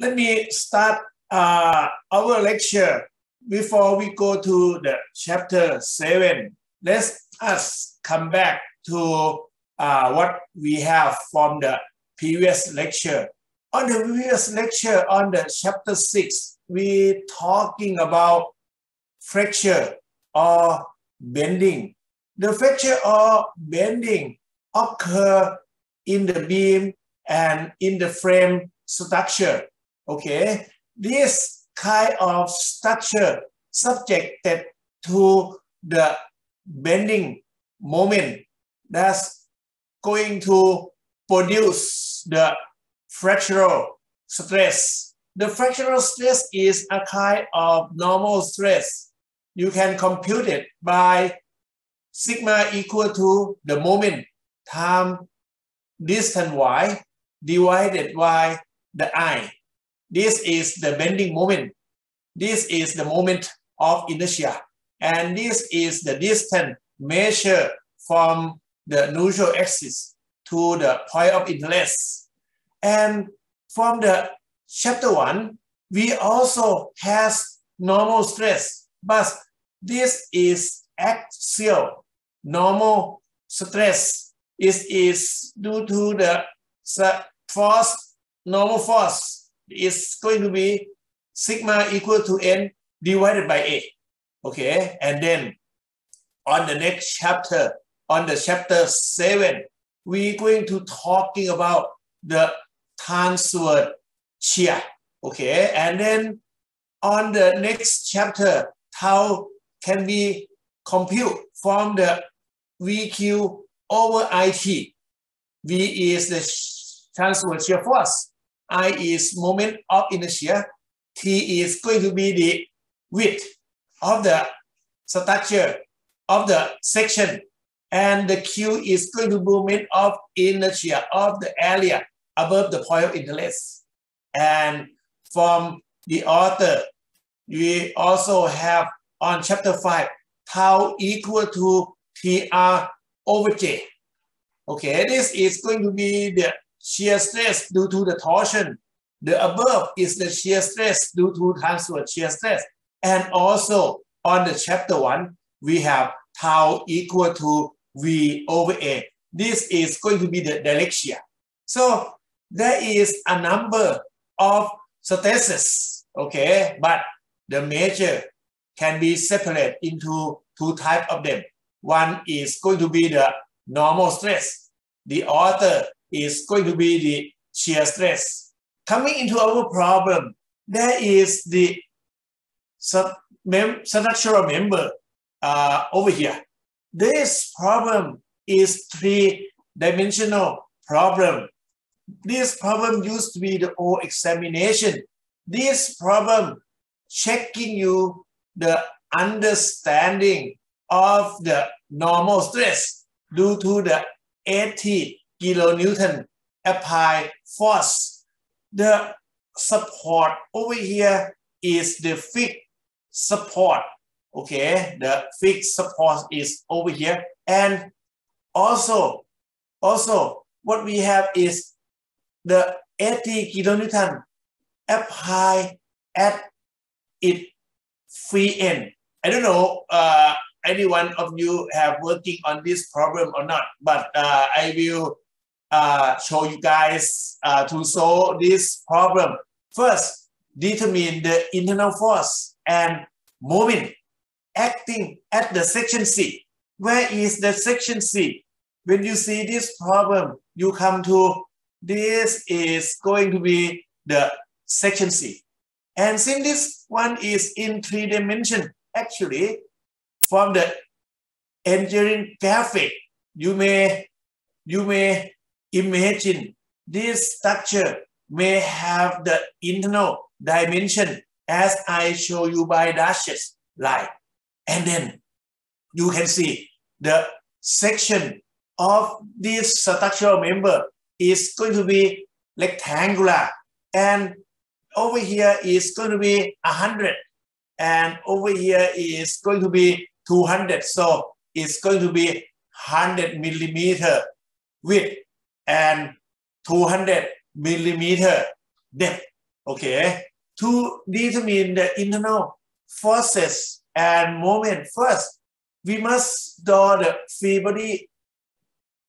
let me start uh, our lecture before we go to the chapter seven. Let's come back to uh, what we have from the previous lecture. On the previous lecture on the chapter six, we talking about flexure or bending. The flexure or bending occur in the beam and in the frame structure. Okay, this kind of structure subjected to the bending moment that's going to produce the flexural stress. The flexural stress is a kind of normal stress. You can compute it by sigma equal to the moment time distance y divided by the i. This is the bending moment. This is the moment of inertia. And this is the distance measured from the neutral axis to the point of interest. And from the chapter one, we also has normal stress, but this is axial normal stress. It is due to the force, normal force is going to be sigma equal to n divided by a. Okay, and then on the next chapter, on the chapter seven, we're going to talking about the transverse shear. Okay, and then on the next chapter, how can we compute from the VQ over IT. V is the transverse shear force. I is moment of inertia. T is going to be the width of the structure of the section. And the Q is going to be moment of inertia of the area above the point of interest. And from the author, we also have on chapter 5, tau equal to TR over J. Okay, this is going to be the shear stress due to the torsion. The above is the shear stress due to transverse shear stress. And also on the chapter one, we have tau equal to V over A. This is going to be the shear. So there is a number of stresses, okay, but the measure can be separated into two types of them. One is going to be the normal stress. The other is going to be the shear stress. Coming into our problem, there is the sub mem structural member uh, over here. This problem is three-dimensional problem. This problem used to be the old examination. This problem checking you the understanding of the normal stress due to the 80 kilonewton applied force. The support over here is the fixed support. Okay, the fixed support is over here. And also, also what we have is the 80 kilonewton applied at it free end. I don't know uh, any one of you have working on this problem or not, but uh, I will uh, show you guys uh, to solve this problem. First, determine the internal force and moment acting at the section C. Where is the section C? When you see this problem, you come to this is going to be the section C. And since this one is in three dimension, actually, from the engineering graphic, you may, you may imagine this structure may have the internal dimension as I show you by dashes line. And then you can see the section of this structural member is going to be rectangular and over here is going to be 100 and over here is going to be 200 so it's going to be 100 millimeter width and 200 millimeter depth. Okay, to determine the internal forces and moment first, we must draw the free body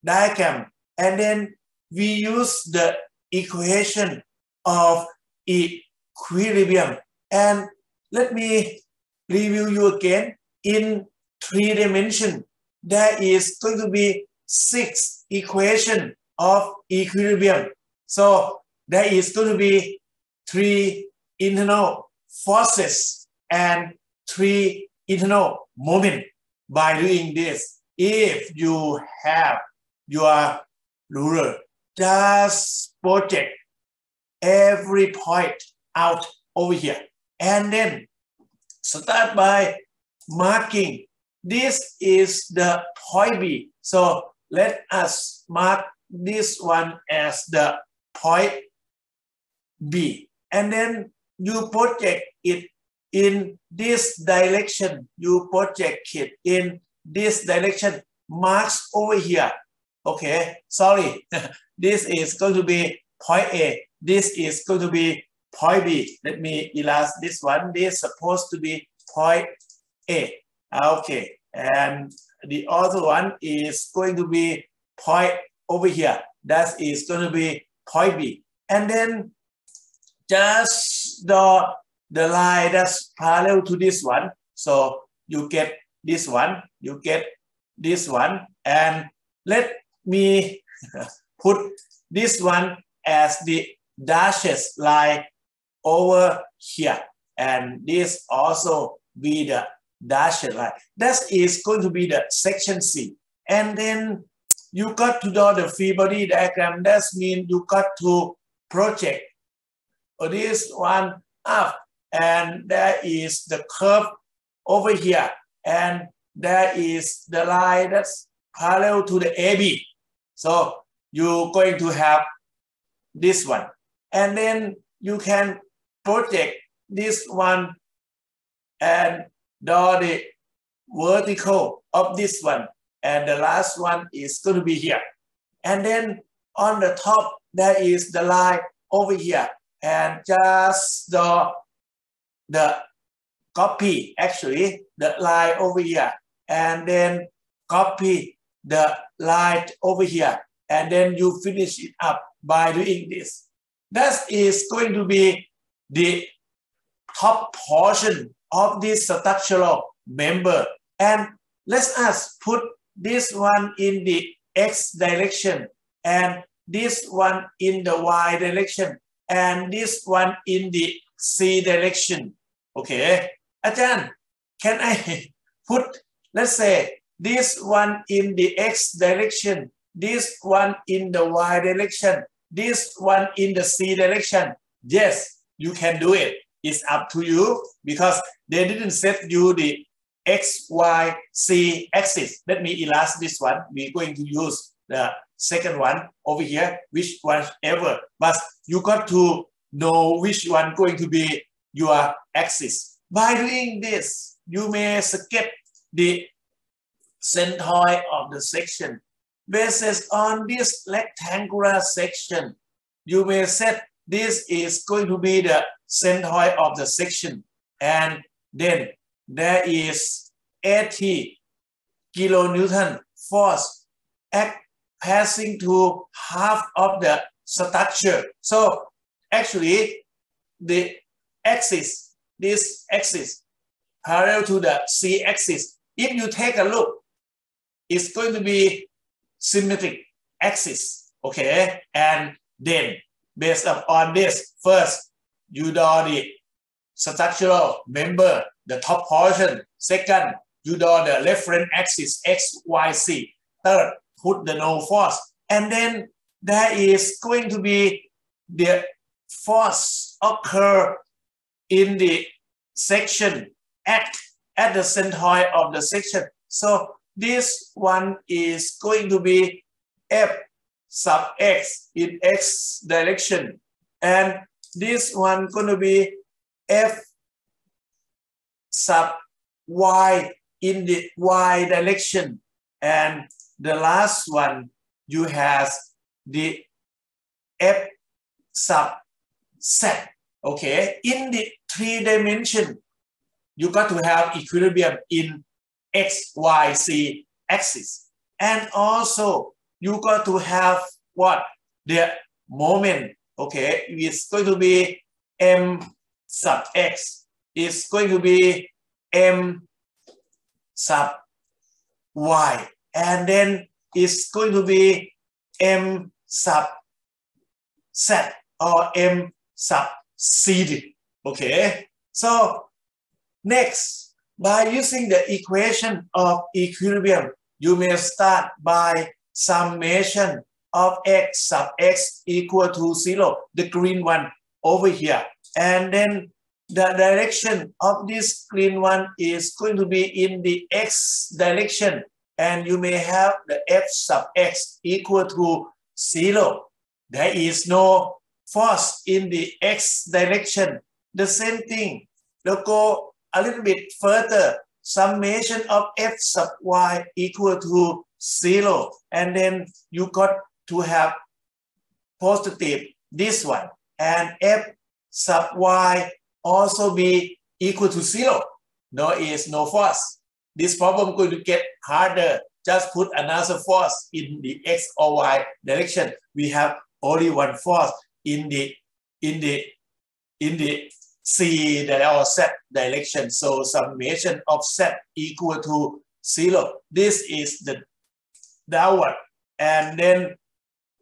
diagram and then we use the equation of equilibrium. And let me review you again. In three dimension, there is going to be six equation of equilibrium. So there is going to be three internal forces and three internal moment by doing this. If you have your ruler, just project every point out over here. And then start by marking. This is the point B. So let us mark this one as the point B. And then you project it in this direction. You project it in this direction. Marks over here. Okay, sorry. this is going to be point A. This is going to be point B. Let me erase this one. This is supposed to be point A. Okay, and the other one is going to be point over here. That is going to be point B. And then just the, the line that's parallel to this one. So you get this one, you get this one, and let me put this one as the dashes line over here. And this also be the dashed line. That is going to be the section C. And then you got to draw the free body diagram. That means you got to project this one up. And there is the curve over here. And there is the line that's parallel to the AB. So you're going to have this one. And then you can project this one and draw the vertical of this one. And the last one is going to be here. And then on the top, there is the line over here. And just the, the copy, actually, the line over here. And then copy the line over here. And then you finish it up by doing this. That is going to be the top portion of this structural member. And let us put this one in the x direction and this one in the y direction and this one in the c direction. Okay, Ajahn, can I put, let's say, this one in the x direction, this one in the y direction, this one in the c direction? Yes, you can do it. It's up to you because they didn't set you the X, Y, C axis. Let me erase this one. We're going to use the second one over here, which one ever. But you got to know which one going to be your axis. By doing this, you may skip the centroid of the section. Based on this rectangular section, you may set this is going to be the centroid of the section. And then there is 80 kilonewton force act passing to half of the structure. So actually the axis, this axis parallel to the C axis, if you take a look, it's going to be symmetric axis, okay? And then based on this, first, you draw the structural member, the top portion. Second, you draw the reference axis X, Y, Z. Third, put the no force. And then there is going to be the force occur in the section at, at the centroid of the section. So this one is going to be F sub x in x direction. And this one going to be f sub y in the y direction. And the last one, you have the f sub z Okay, in the three dimension, you got to have equilibrium in x, y, z axis. And also you got to have what? The moment, okay, it's going to be m sub x. is going to be m sub y. And then it's going to be m sub z or m sub c. Okay, so next, by using the equation of equilibrium, you may start by summation of x sub x equal to zero, the green one over here. And then the direction of this green one is going to be in the x direction and you may have the f sub x equal to zero. There is no force in the x direction. The same thing, they'll go a little bit further. Summation of f sub y equal to zero. And then you got to have positive this one. And f sub y also be equal to zero. No is no force. This problem going to get harder. Just put another force in the x or y direction. We have only one force in the in the in the c or z direction. So summation of z equal to zero. This is the downward, and then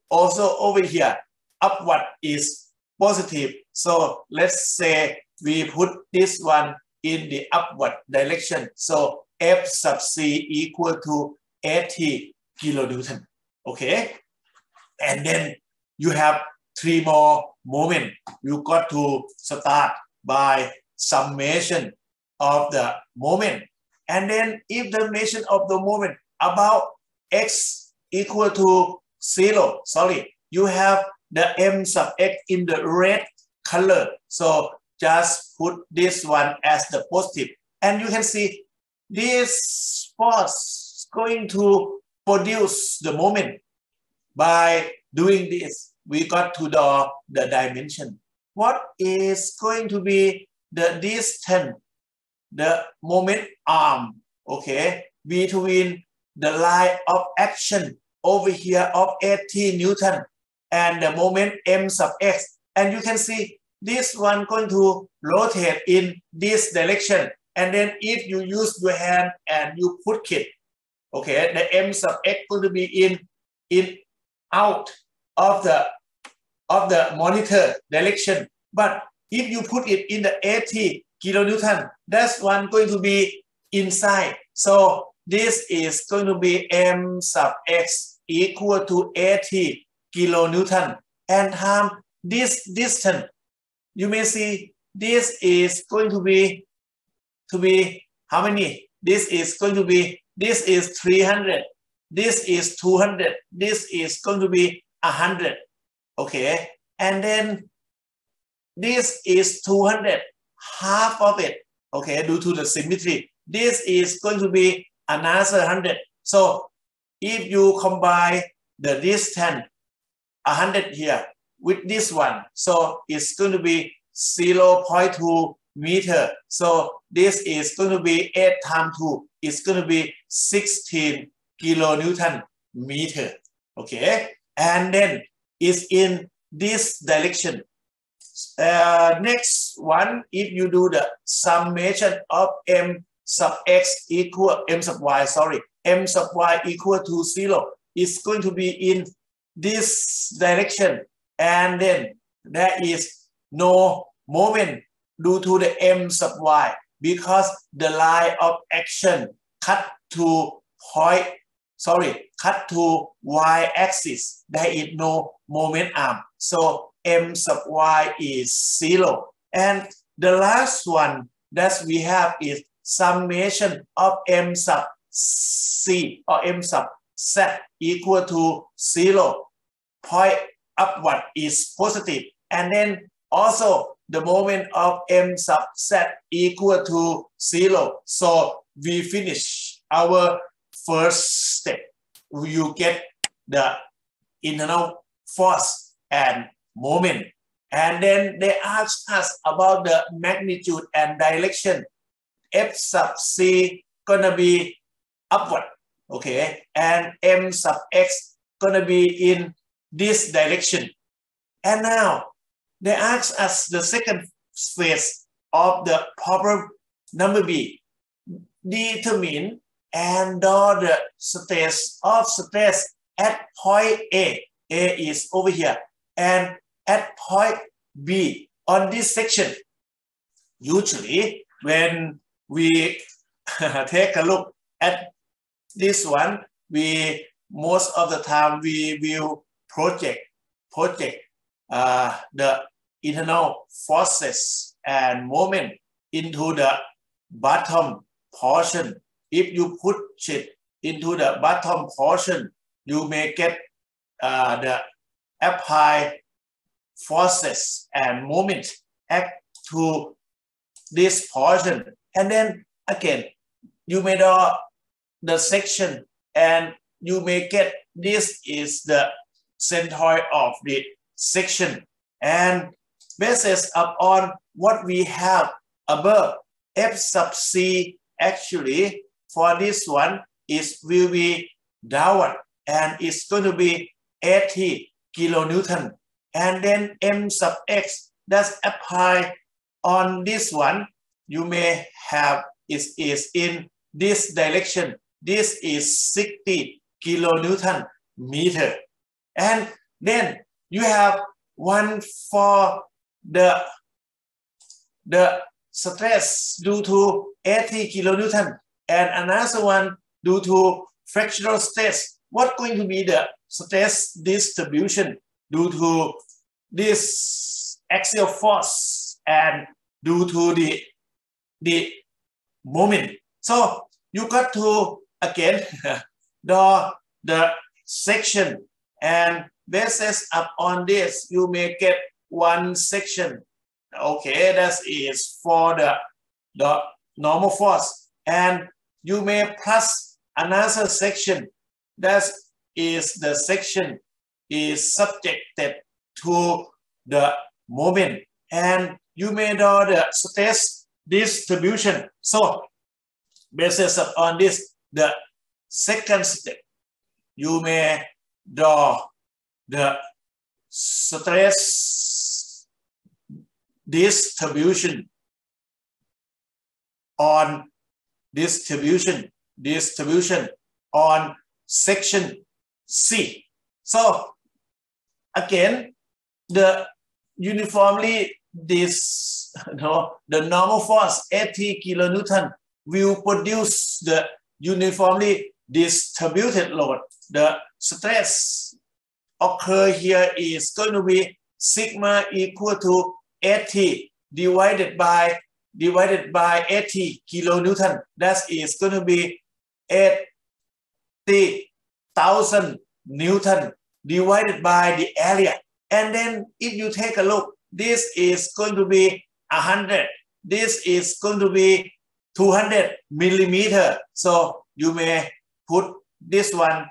also over here upward is positive. So let's say we put this one in the upward direction. So F sub C equal to 80 kilonewton. Okay. And then you have three more moment. You got to start by summation of the moment. And then if the measure of the moment about x equal to zero, sorry, you have the m sub x in the red color. So just put this one as the positive. And you can see this force is going to produce the moment. By doing this, we got to the, the dimension. What is going to be the distance, the moment arm, okay, between the line of action over here of 80 Newton and the moment m sub x. And you can see this one going to rotate in this direction. And then if you use your hand and you put it, okay, the m sub x going to be in, in out of the of the monitor direction. But if you put it in the 80 kilonewton, that's one going to be inside. So this is going to be m sub x equal to 80 kilonewton and time this distance. You may see this is going to be to be how many? This is going to be this is 300 this is 200 this is going to be 100 okay? And then this is 200 half of it. Okay? Due to the symmetry. This is going to be another 100 so if you combine the distance 100 here with this one. So it's going to be 0 0.2 meter. So this is going to be 8 times 2. It's going to be 16 kilonewton meter. Okay. And then it's in this direction. Uh, next one, if you do the summation of m sub x equal m sub y, sorry, m sub y equal to zero, it's going to be in this direction and then there is no moment due to the m sub y because the line of action cut to point sorry cut to y axis. There is no moment arm. So m sub y is zero. And the last one that we have is summation of m sub c or m sub z equal to zero point upward is positive. And then also the moment of m sub z equal to zero. So we finish our first step. You get the internal force and moment. And then they ask us about the magnitude and direction. F sub C gonna be upward, okay? And M sub X gonna be in this direction. And now they ask us the second phase of the proper number B. Determine and draw the state of stress at point A. A is over here. And at point B on this section. Usually when we take a look at this one, we most of the time we will project project uh, the internal forces and moment into the bottom portion. If you put it into the bottom portion, you may get uh, the applied forces and moment act to this portion. And then again, you may draw the section and you may get this is the centroid of the section. And basis upon what we have above, F sub C actually for this one is will be downward and it's going to be 80 kilonewton and then m sub x that's apply on this one you may have is is in this direction this is 60 kilonewton meter and then you have one for the the stress due to 80 kilonewton and another one due to flexural stress what going to be the stress distribution due to this axial force and due to the, the moment. So you got to, again, draw the section and basis up on this, you may get one section. Okay, that is for the, the normal force. And you may plus another section. That is the section is subjected to the moment and you may draw the stress distribution. So basis on this, the second step, you may draw the stress distribution on distribution distribution on section C. So again, the uniformly this you know, the normal force 80 kilonewton will produce the uniformly distributed load. The stress occur here is going to be sigma equal to 80 divided by divided by 80 kilonewton. That is going to be 80,000 newton divided by the area. And then if you take a look, this is going to be 100. This is going to be 200 millimeter. So you may put this one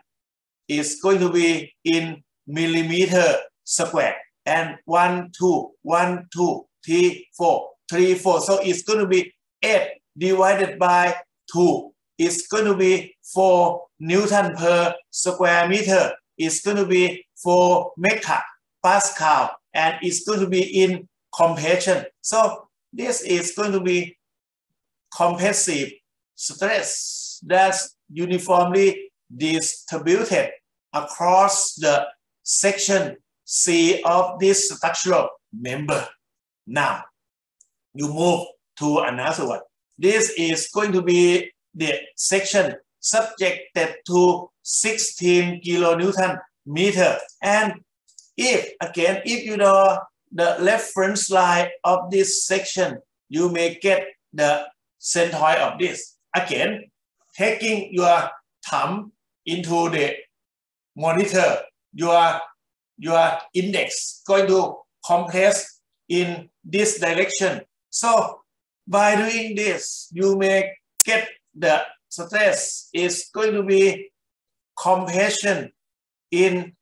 is going to be in millimeter square. And one, two, one, two, three, four, three, four. So it's going to be eight divided by two. It's going to be four Newton per square meter. It's going to be four mega Pascal and it's going to be in compression. So this is going to be compressive stress that's uniformly distributed across the section C of this structural member. Now, you move to another one. This is going to be the section subjected to 16 kilonewton meter and if, again, if you know the reference line of this section, you may get the centroid of this. Again, taking your thumb into the monitor, your, your index going to compress in this direction. So by doing this, you may get the stress is going to be compression in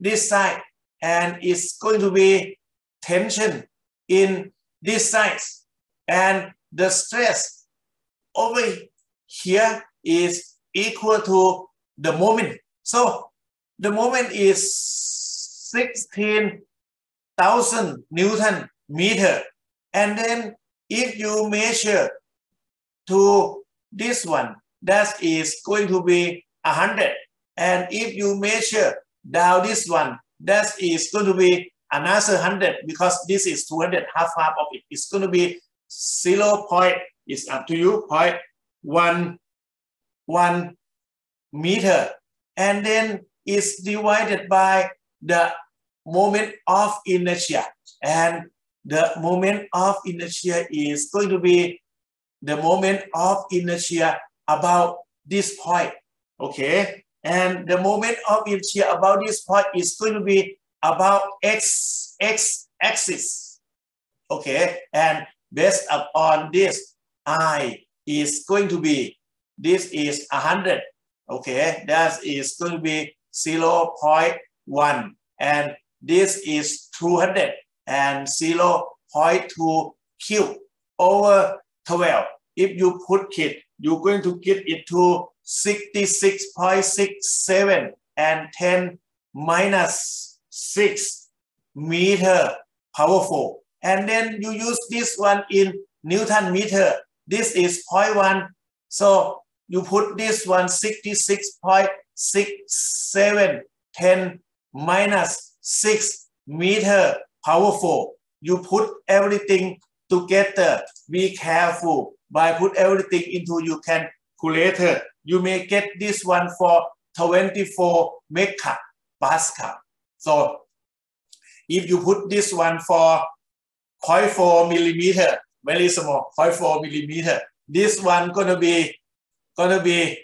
this side and it's going to be tension in this side. And the stress over here is equal to the moment. So the moment is 16,000 Newton meter. And then if you measure to this one, that is going to be 100. And if you measure down this one, that is going to be another 100 because this is 200, half half of it. It's going to be 0 point, is up to you, point one, one meter. And then it's divided by the moment of inertia. And the moment of inertia is going to be the moment of inertia about this point. Okay. And the moment of inertia about this point is going to be about x, x axis. Okay. And based upon this, I is going to be, this is 100. Okay. That is going to be 0 0.1. And this is 200 and 0 0.2 cube over 12. If you put it, you're going to get it to 66.67 and 10 minus 6 meter powerful. And then you use this one in Newton meter. This is 0.1. So you put this one 66.67, 10 minus 6 meter powerful. You put everything together. Be careful by put everything into your calculator you may get this one for 24 megapascal. So if you put this one for 0.4 millimeter, very small, 0.4 millimeter, this one gonna be gonna be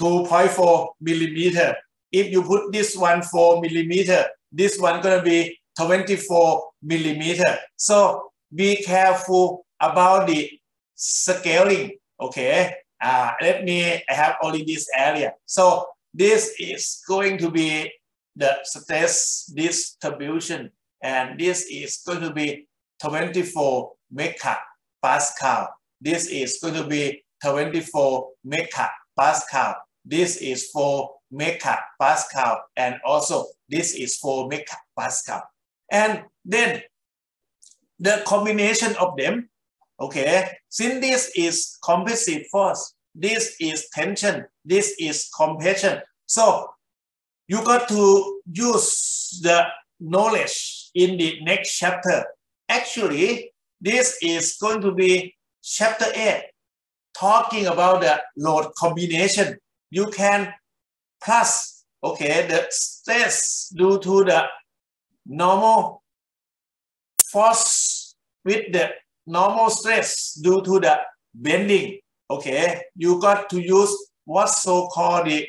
2.4 millimeter. If you put this one 4 millimeter, this one gonna be 24 millimeter. So be careful about the scaling, okay? uh, let me I have only this area. So this is going to be the stress distribution and this is going to be 24 megapascal. This is going to be 24 megapascal. This is 4 megapascal and also this is 4 megapascal. And then the combination of them Okay, since this is compressive force, this is tension, this is compression. So you got to use the knowledge in the next chapter. Actually, this is going to be chapter 8, talking about the load combination. You can plus, okay, the stress due to the normal force with the normal stress due to the bending, okay, you got to use what's so-called the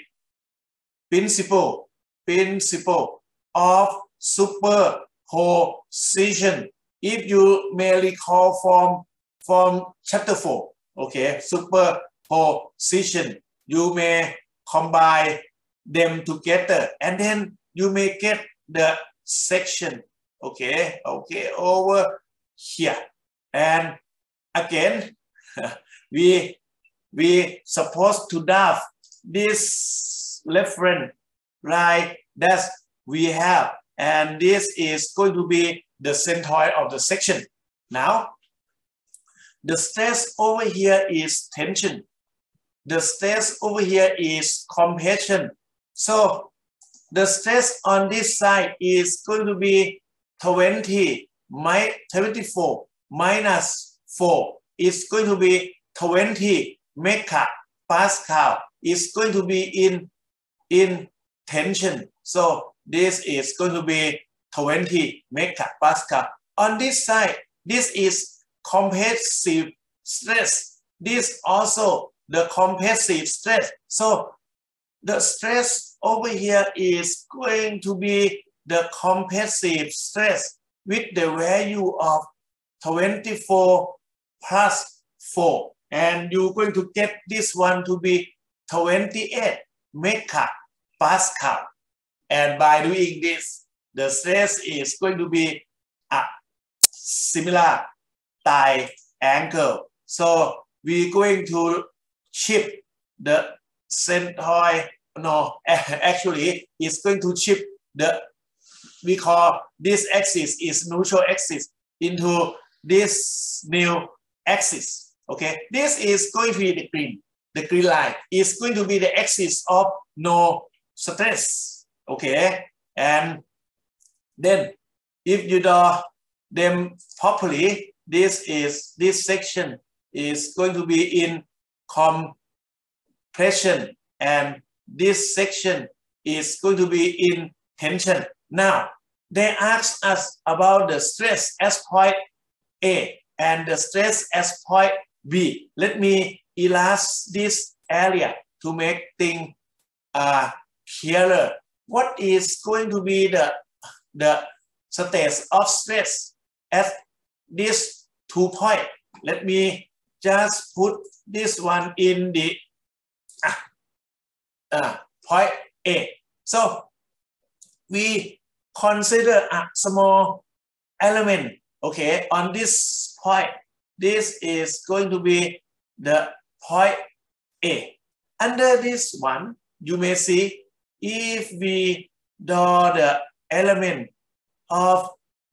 principle, principle of superposition. If you may recall from, from chapter 4, okay, superposition, you may combine them together and then you may get the section, okay, okay, over here. And again, we we supposed to have this reference right that we have and this is going to be the centroid of the section now the stress over here is tension the stress over here is compression so the stress on this side is going to be 20 my 24 minus 4 is going to be 20 megapascal. It's going to be in, in tension. So this is going to be 20 megapascal. On this side, this is compressive stress. This also the compressive stress. So the stress over here is going to be the compressive stress with the value of 24 plus 4. And you're going to get this one to be 28 megapascal. And by doing this, the stress is going to be uh, similar triangle. So we're going to chip the centroid, no, actually it's going to chip the, we call this axis is neutral axis into this new axis. Okay, this is going to be the green. The green line is going to be the axis of no stress. Okay, and then if you draw them properly, this is this section is going to be in compression and this section is going to be in tension. Now, they ask us about the stress as point A and the stress as point B. Let me enlarge this area to make things uh, clearer. What is going to be the, the state of stress at this two point? Let me just put this one in the uh, uh, point A. So we consider a small element, okay, on this point. This is going to be the point A. Under this one, you may see if we draw the element of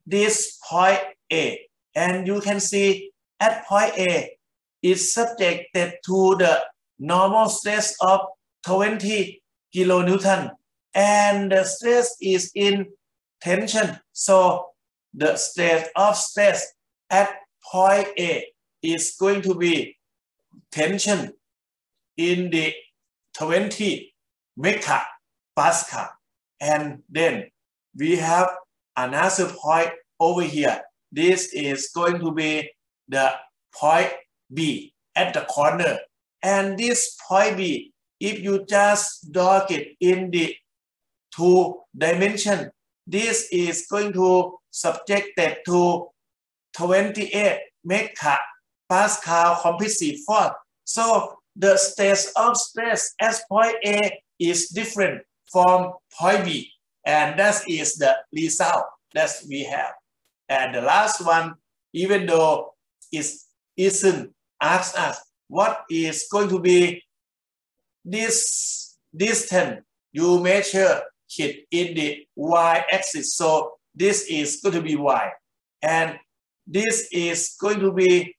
this point A, and you can see at point A is subjected to the normal stress of 20 kilonewton and the stress is in tension. So the state of stress at point A is going to be tension in the 20 megapascal. And then we have another point over here. This is going to be the point B at the corner. And this point B, if you just draw it in the two dimension, this is going to subjected to 28 megapascal compressive force. So the state of stress as point A is different from point B. And that is the result that we have. And the last one, even though it isn't asked us what is going to be this distance you measure it in the y-axis. So this is going to be y. And this is going to be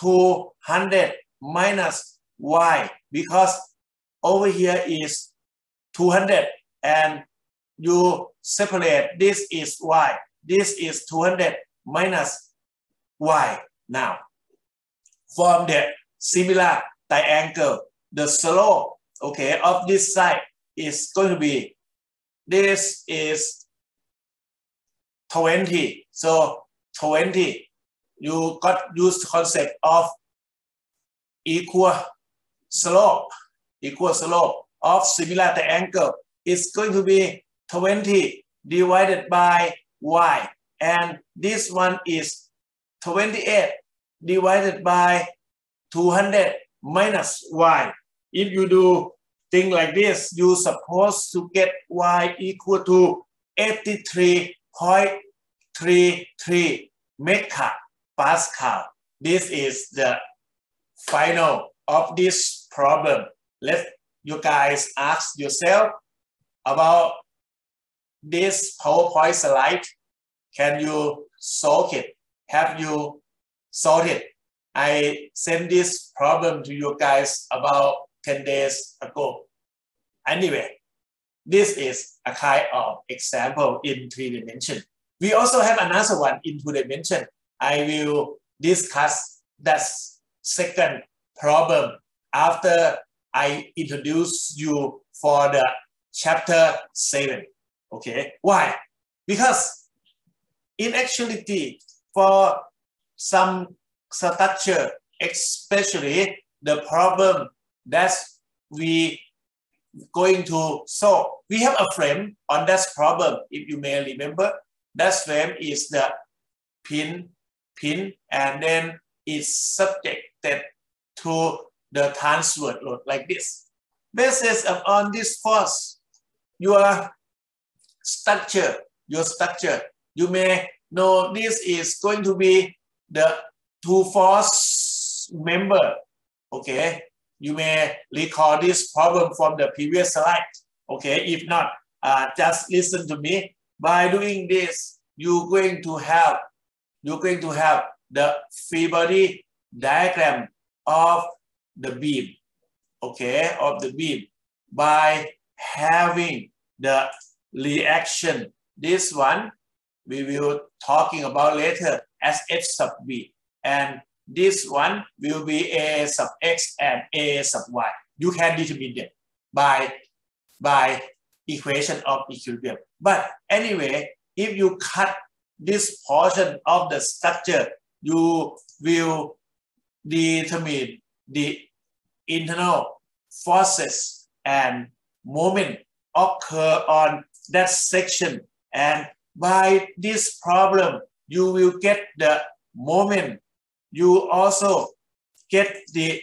200 minus y because over here is 200 and you separate this is y. This is 200 minus y. Now, from the similar triangle, the slope okay, of this side is going to be this is 20. So 20, you got used concept of equal slope, equal slope of similar triangle. It's going to be 20 divided by y. And this one is 28 divided by 200 minus y. If you do thing like this, you supposed to get y equal to 83.33 megapascal. This is the final of this problem. Let you guys ask yourself about this PowerPoint slide. Can you solve it? Have you solved it? I sent this problem to you guys about 10 days ago. Anyway, this is a kind of example in three dimension. We also have another one in two dimension. I will discuss that second problem after I introduce you for the chapter seven. Okay, why? Because in actuality, for some structure, especially the problem that we going to solve. We have a frame on that problem, if you may remember. That frame is the pin, pin, and then it's subjected to the transverse load like this. Basis on this force, your structure, your structure, you may know this is going to be the two force member. Okay, you may recall this problem from the previous slide. Okay, if not, uh, just listen to me. By doing this, you're going to have you're going to have the free body diagram of the beam, okay, of the beam by having the reaction. This one we will talking about later as H sub B. And this one will be A sub X and A sub Y. You can determine them by, by equation of equilibrium. But anyway, if you cut this portion of the structure, you will determine the internal forces and moment occur on that section. And by this problem, you will get the moment. You also get the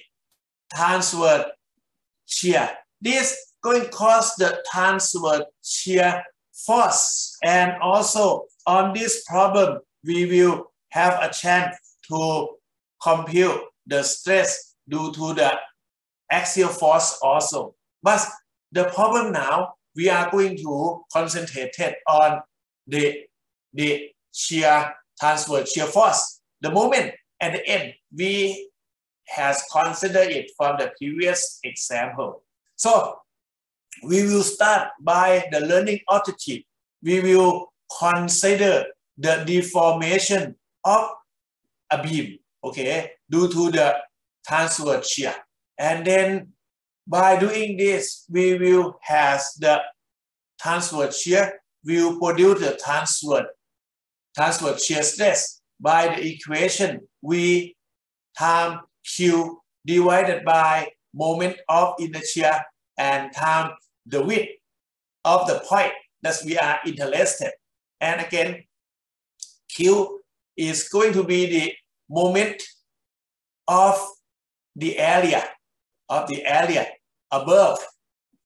transverse shear. This going cause the transverse shear force. And also on this problem, we will have a chance to compute the stress due to the axial force also. But the problem now, we are going to concentrate on the, the shear transfer shear force. The moment at the end, we has considered it from the previous example. So we will start by the learning objective. We will consider the deformation of a beam, okay, due to the transverse shear. And then by doing this, we will have the transverse shear we will produce the transverse, transverse shear stress by the equation V time Q divided by moment of inertia and time the width of the point that we are interested. And again, Q is going to be the moment of the area of the area above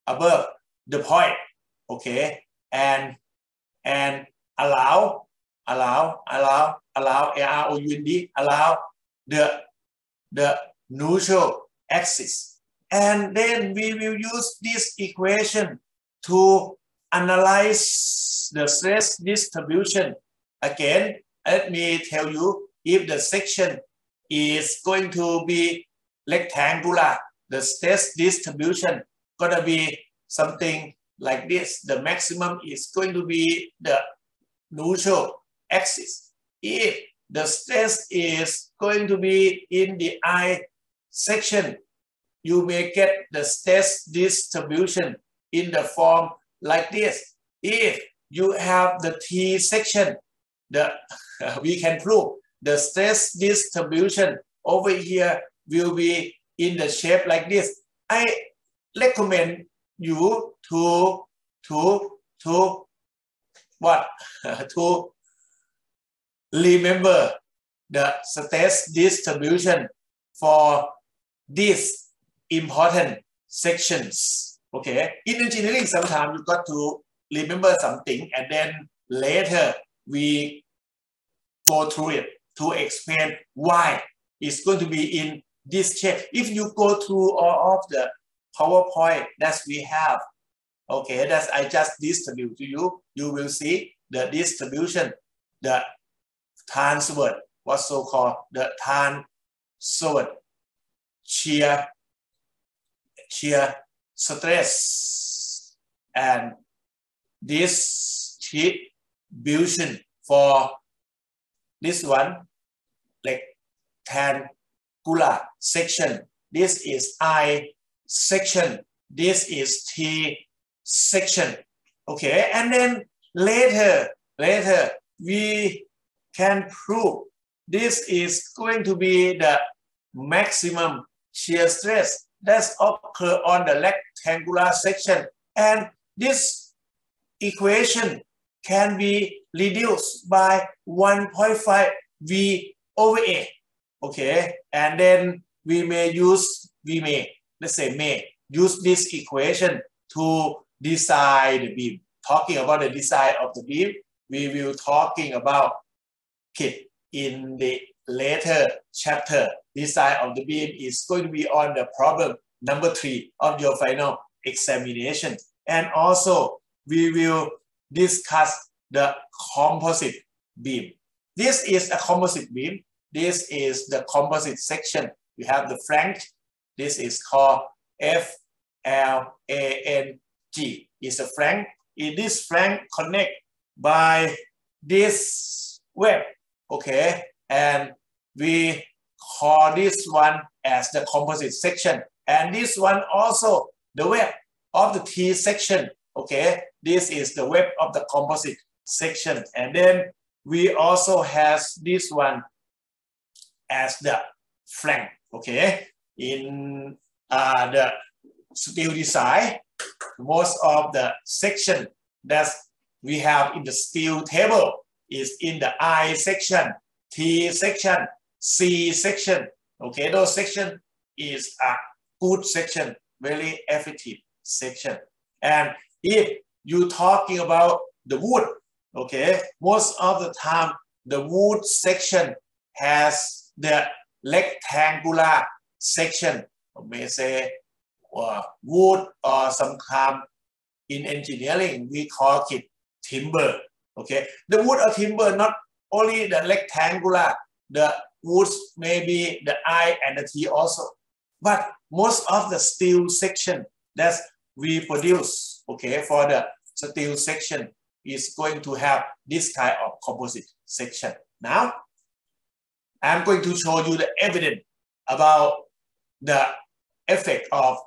above the point okay? And and allow allow allow allow a r o u n d allow the the neutral axis. And then we will use this equation to analyze the stress distribution. Again let me tell you if the section is going to be rectangular the stress distribution gonna be something like this, the maximum is going to be the neutral axis. If the stress is going to be in the I section, you may get the stress distribution in the form like this. If you have the T section, the we can prove the stress distribution over here will be in the shape like this. I recommend you to to to what to remember the stress distribution for these important sections okay in engineering sometimes you got to remember something and then later we go through it to explain why it's going to be in this shape if you go through all of the PowerPoint that we have. Okay, that I just distribute to you. You will see the distribution, the transverse, what's so called the transverse shear, shear stress, and this distribution for this one, like rectangular section. This is I section. This is T section. Okay, and then later, later we can prove this is going to be the maximum shear stress that's occur on the rectangular section. And this equation can be reduced by 1.5 V over A. Okay, and then we may use, we may let's say may use this equation to design the beam. Talking about the design of the beam, we will talking about kid in the later chapter. Design of the beam is going to be on the problem number three of your final examination. And also we will discuss the composite beam. This is a composite beam. This is the composite section. We have the flank. This is called F L A N G. Is a flank. In this flank connect by this web. Okay, and we call this one as the composite section. And this one also the web of the T section. Okay, this is the web of the composite section. And then we also has this one as the flank. Okay, in uh, the steel design, most of the section that we have in the steel table is in the I section, T section, C section. Okay, those section is a good section, very effective section. And if you talking about the wood, okay, most of the time the wood section has the rectangular section, may say uh, wood or some kind in engineering, we call it timber, okay. The wood or timber, not only the rectangular, the woods maybe the I and the T also, but most of the steel section that we produce, okay, for the steel section is going to have this kind of composite section. Now, I'm going to show you the evidence about the effect of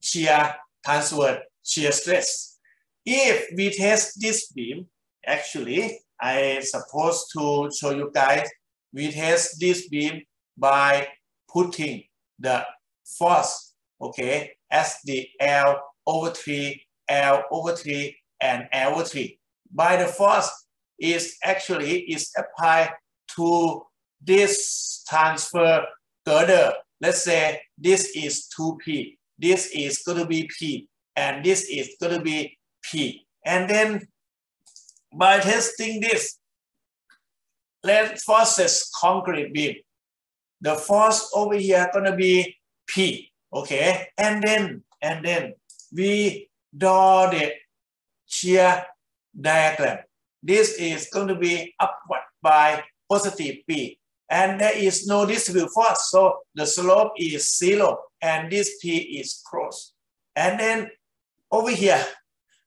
shear transfer shear stress. If we test this beam, actually, I supposed to show you guys, we test this beam by putting the force, okay, as the L over 3, L over 3, and L over 3. By the force is actually is applied to this transfer girder. Let's say this is 2P, this is going to be P, and this is going to be P. And then by testing this, let's forces concrete beam. The force over here going to be P, okay? And then, and then we draw the shear diagram. This is going to be upward by positive P. And there is no distributive force, so the slope is zero, and this P is closed. And then over here,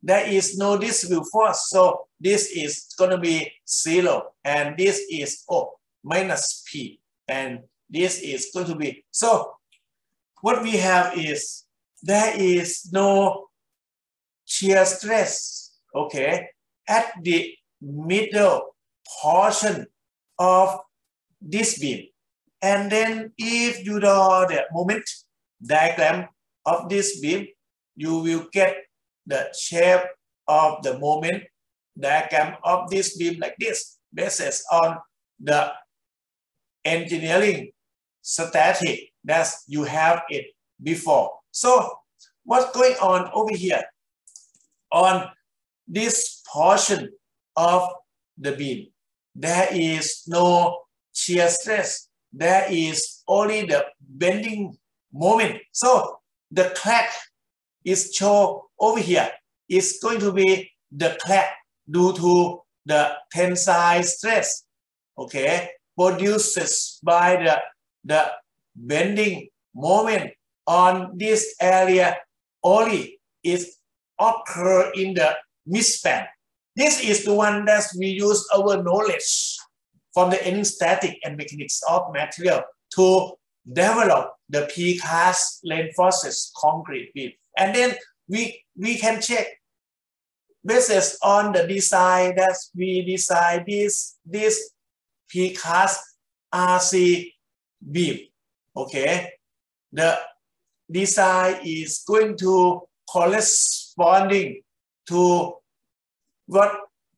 there is no distributive force, so this is going to be zero, and this is O minus P, and this is going to be, so what we have is, there is no shear stress, okay, at the middle portion of this beam. And then if you draw the moment diagram of this beam, you will get the shape of the moment diagram of this beam like this, based on the engineering static that you have it before. So what's going on over here? On this portion of the beam, there is no shear stress. There is only the bending moment. So the crack is shown over here. It's going to be the crack due to the tensile stress, okay, produces by the, the bending moment on this area only is occur in the midspan. This is the one that we use our knowledge from the static and mechanics of material to develop the precast reinforced concrete beam. And then we, we can check based on the design that we design this, this precast RC beam. Okay, the design is going to corresponding to what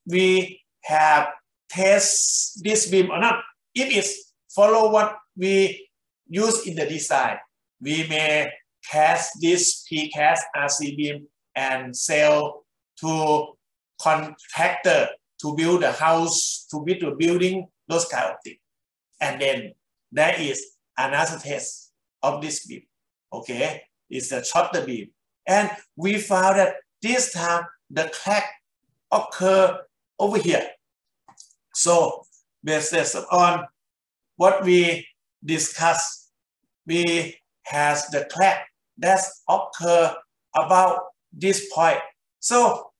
we have test this beam or not. If it's follow what we use in the design, we may cast this precast RC beam and sell to contractor to build a house, to build a building those kind of things. And then there is another test of this beam. Okay, it's a shorter beam. And we found that this time the crack occur over here. So based on what we discussed, we has the crack that occur about this point. So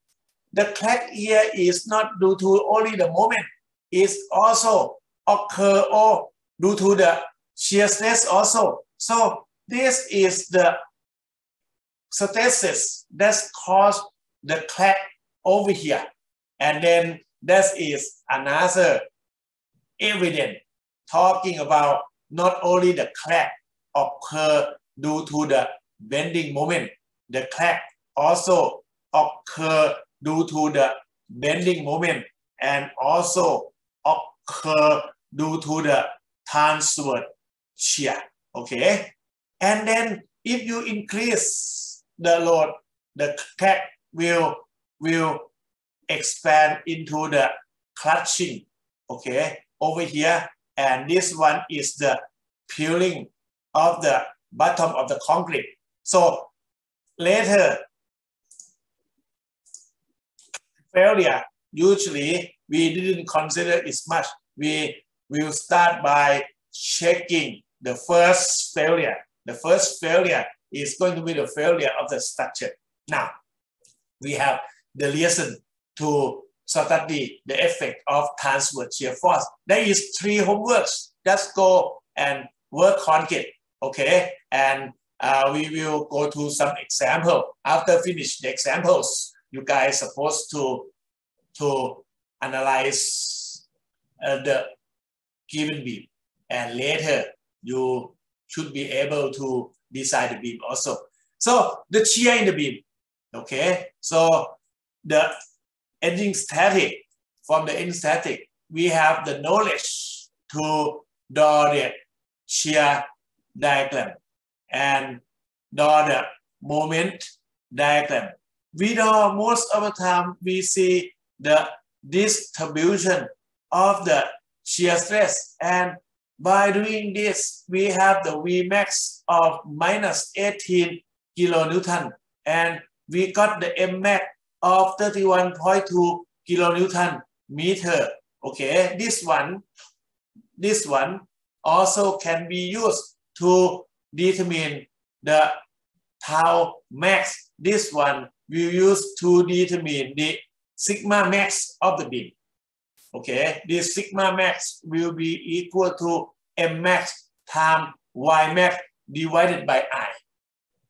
the crack here is not due to only the moment, it's also occur or due to the shear stress also. So this is the stasis that caused the crack over here. And then that is another evidence talking about not only the crack occur due to the bending moment, the crack also occur due to the bending moment and also occur due to the transverse shear. Okay, and then if you increase the load, the crack will will expand into the clutching. Okay, over here, and this one is the peeling of the bottom of the concrete. So later, failure, usually we didn't consider it much. We will start by checking the first failure. The first failure is going to be the failure of the structure. Now, we have the lesson to study the effect of transverse shear force. There is three homeworks. Just go and work on it, okay? And uh, we will go to some example. After finish the examples, you guys are supposed to to analyze uh, the given beam, and later you should be able to design the beam also. So the shear in the beam, okay? So the ending static, from the ending static, we have the knowledge to draw the shear diagram and draw the moment diagram. We know most of the time we see the distribution of the shear stress and by doing this we have the Vmax of minus 18 kilonewton and we got the Mmax of 31.2 kilonewton meter okay this one this one also can be used to determine the tau max. This one we use to determine the sigma max of the beam. Okay, this sigma max will be equal to m max times y max divided by i.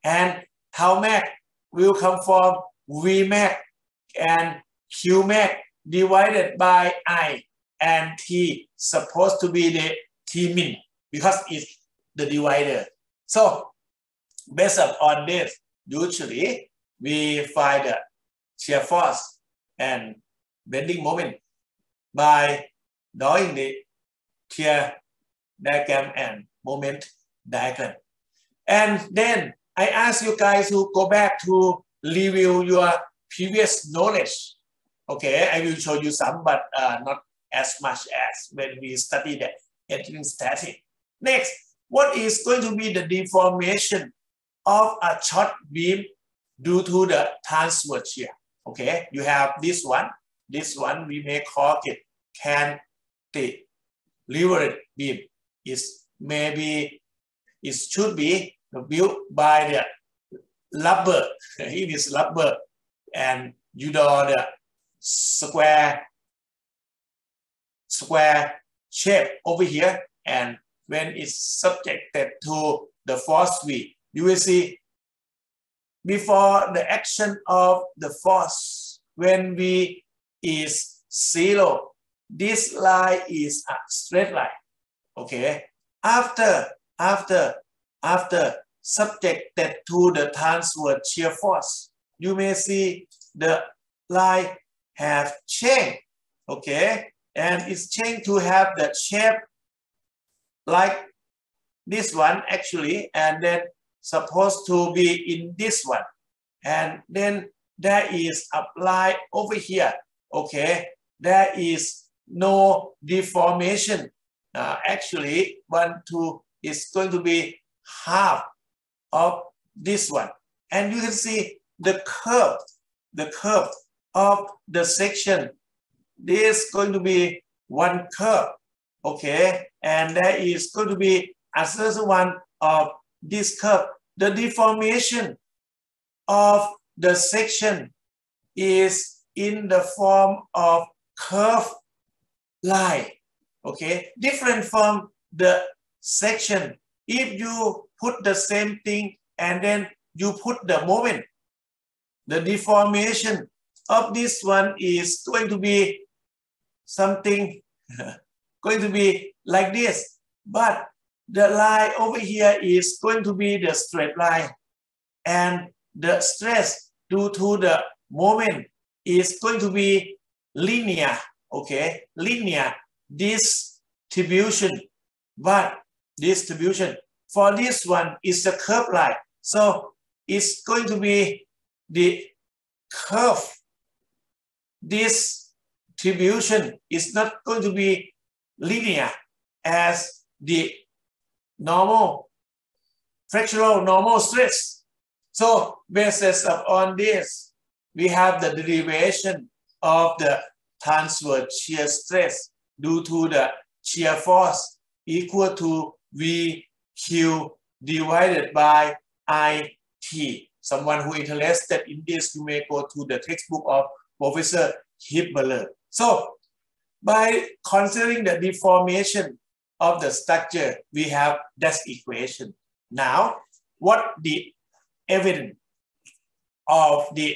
And tau max will come from v max and q max divided by i and t supposed to be the t min because it's the divider. So based on this, usually we find the shear force and bending moment by drawing the shear diagram and moment diagram. And then I ask you guys to go back to review your previous knowledge. Okay, I will show you some, but uh, not as much as when we study the static. Next, what is going to be the deformation of a short beam due to the transverse shear? Okay, you have this one. This one we may call it cantilevered beam. Is maybe it should be built by the rubber. it is rubber, and you draw the square square shape over here and when it's subjected to the force V, you will see before the action of the force, when V is zero, this line is a straight line. Okay. After, after, after subjected to the transverse shear force, you may see the line have changed. Okay. And it's changed to have the shape like this one actually, and then supposed to be in this one. And then there is applied over here, okay? There is no deformation. Uh, actually, one, two is going to be half of this one. And you can see the curve, the curve of the section. This is going to be one curve, okay? And there is going to be another one of this curve. The deformation of the section is in the form of curve line, okay? Different from the section. If you put the same thing and then you put the moment, the deformation of this one is going to be something going to be like this. But the line over here is going to be the straight line. And the stress due to the moment is going to be linear, okay? Linear distribution. But distribution for this one is the curve line. So it's going to be the curve. This distribution is not going to be linear as the normal fractional normal stress. So basis on this, we have the derivation of the transverse shear stress due to the shear force equal to VQ divided by IT. Someone who interested in this, you may go to the textbook of Professor Hibbeler. So by considering the deformation of the structure, we have this equation. Now, what the evidence of the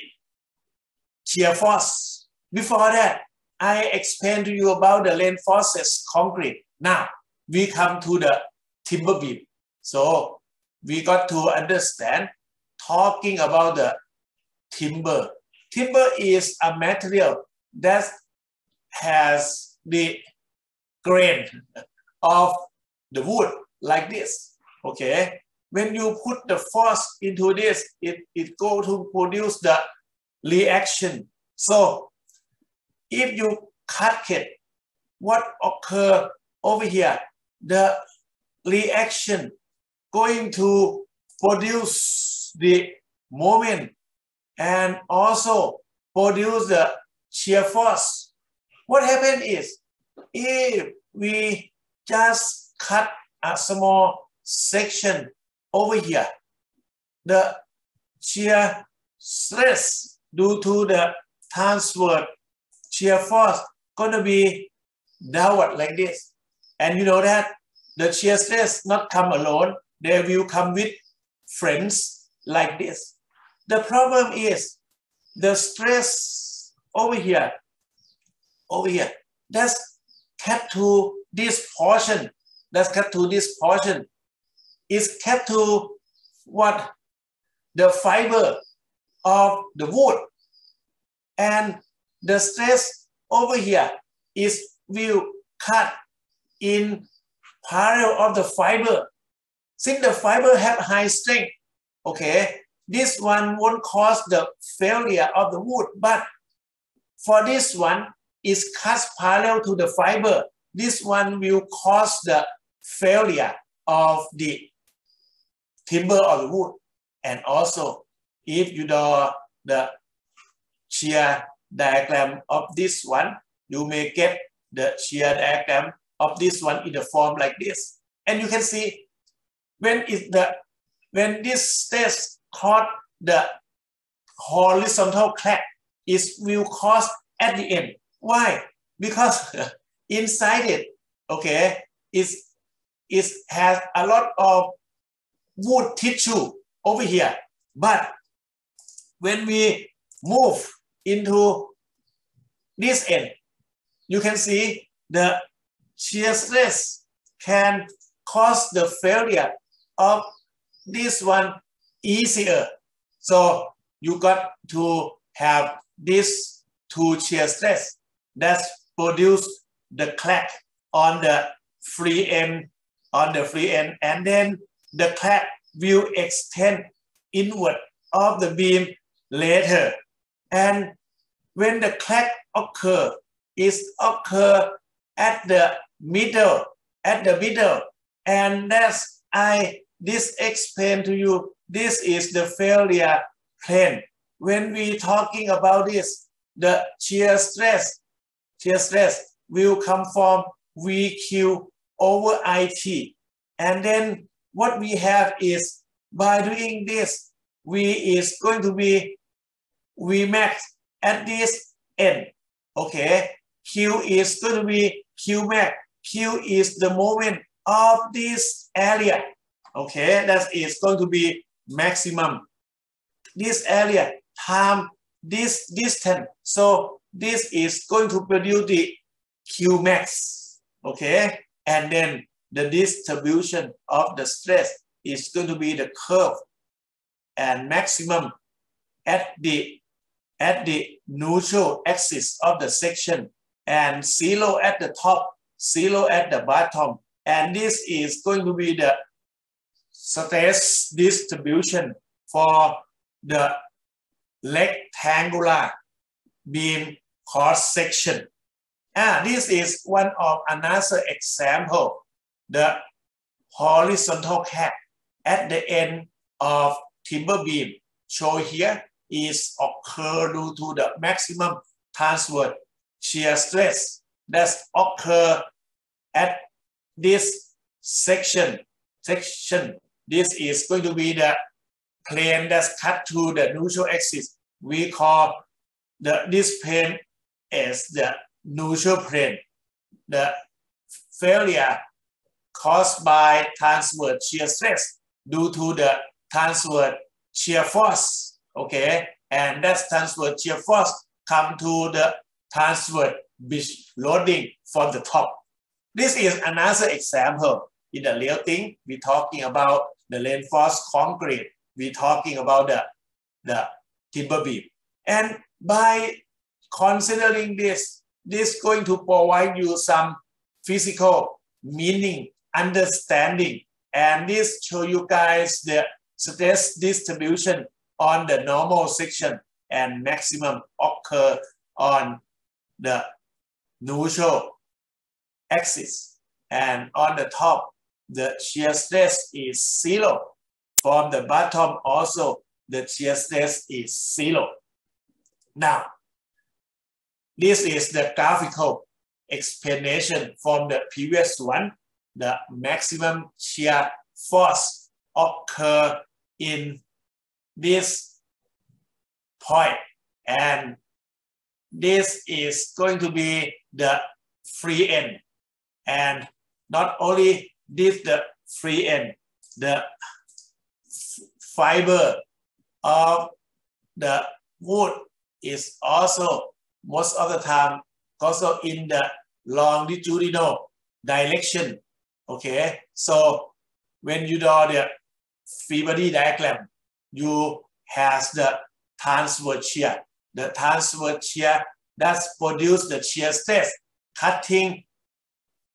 shear force? Before that, I explained to you about the reinforced concrete. Now, we come to the timber beam. So, we got to understand talking about the timber. Timber is a material that has the grain of the wood like this. Okay. When you put the force into this, it, it go to produce the reaction. So if you cut it, what occur over here? The reaction going to produce the moment and also produce the shear force. What happened is if we just cut a small section over here, the shear stress due to the transverse shear force gonna be downward like this. And you know that the shear stress not come alone, they will come with friends like this. The problem is the stress over here, over here, that's kept to this portion, that's kept to this portion, is kept to what? The fiber of the wood. And the stress over here is will cut in parallel of the fiber. Since the fiber have high strength, okay, this one won't cause the failure of the wood, but for this one, is cut parallel to the fiber. This one will cause the failure of the timber or the wood. And also, if you draw the shear diagram of this one, you may get the shear diagram of this one in the form like this. And you can see when is the when this stress caught the horizontal crack, it will cause at the end. Why? Because inside it, okay, is it has a lot of wood tissue over here. But when we move into this end, you can see the shear stress can cause the failure of this one easier. So you got to have this two shear stress that produce the crack on the free end on the free end and then the crack will extend inward of the beam later and when the crack occur it occur at the middle, at the middle. And that's I this explain to you. This is the failure plane. When we talking about this, the shear stress, shear stress will come from VQ over IT. And then what we have is by doing this, V is going to be V max at this end. Okay, Q is going to be Q max. Q is the moment of this area. Okay, that is going to be maximum. This area time this distance. So this is going to produce the Q max. Okay, and then the distribution of the stress is going to be the curve and maximum at the at the neutral axis of the section and zero at the top, zero at the bottom. And this is going to be the stress distribution for the rectangular beam cross section. Ah, this is one of another example. The horizontal cap at the end of timber beam shown here is occur due to the maximum transverse shear stress that occur at this section. Section. This is going to be the plane that's cut to the neutral axis. We call the this plane as the neutral plane. The failure caused by transverse shear stress due to the transverse shear force. Okay, and that transverse shear force come to the transverse beach loading from the top. This is another example. In the real thing, we're talking about the reinforced concrete. We're talking about the, the timber beam. And by considering this, this going to provide you some physical meaning, understanding, and this show you guys the stress distribution on the normal section and maximum occur on the neutral axis. And on the top, the shear stress is zero. From the bottom also, the shear stress is zero. Now, this is the graphical explanation from the previous one. The maximum shear force occur in this point and this is going to be the free end and not only this the free end. The fiber of the wood is also most of the time also in the longitudinal direction. Okay? So when you draw the free diagram you has the transverse shear. The transverse shear that produce the shear stress cutting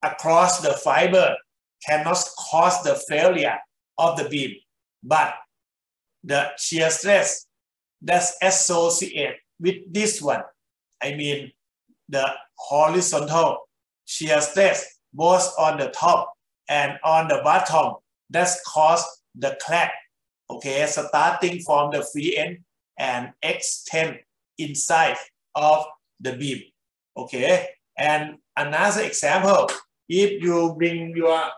across the fiber cannot cause the failure of the beam, but the shear stress that's associated with this one, I mean the horizontal shear stress both on the top and on the bottom that's cause the crack, okay, starting from the free end and extend inside of the beam. Okay, and another example, if you bring your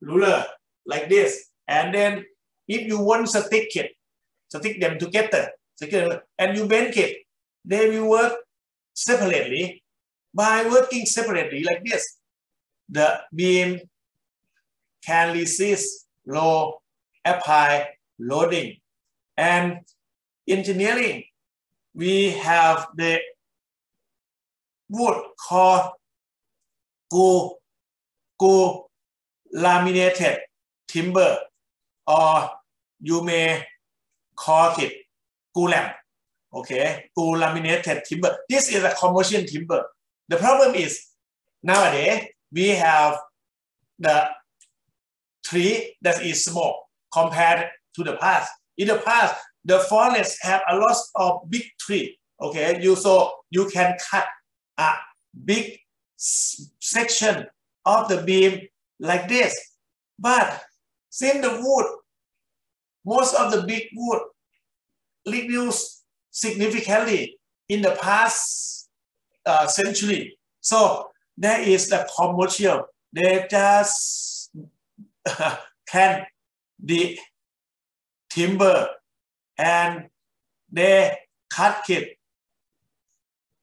ruler like this, and then if you want to stick it, stick them together, and you bend it, they will work separately. By working separately like this, the beam can resist low apply loading. And engineering we have the wood called go, go laminated timber or you may call it glulam. Okay, go laminated timber. This is a commercial timber. The problem is nowadays we have the tree that is small compared to the past. In the past, the forest have a lot of big tree. Okay, you so you can cut a big section of the beam like this. But since the wood, most of the big wood reduced significantly in the past uh, century. So there is the commercial. They just can the timber and they cut it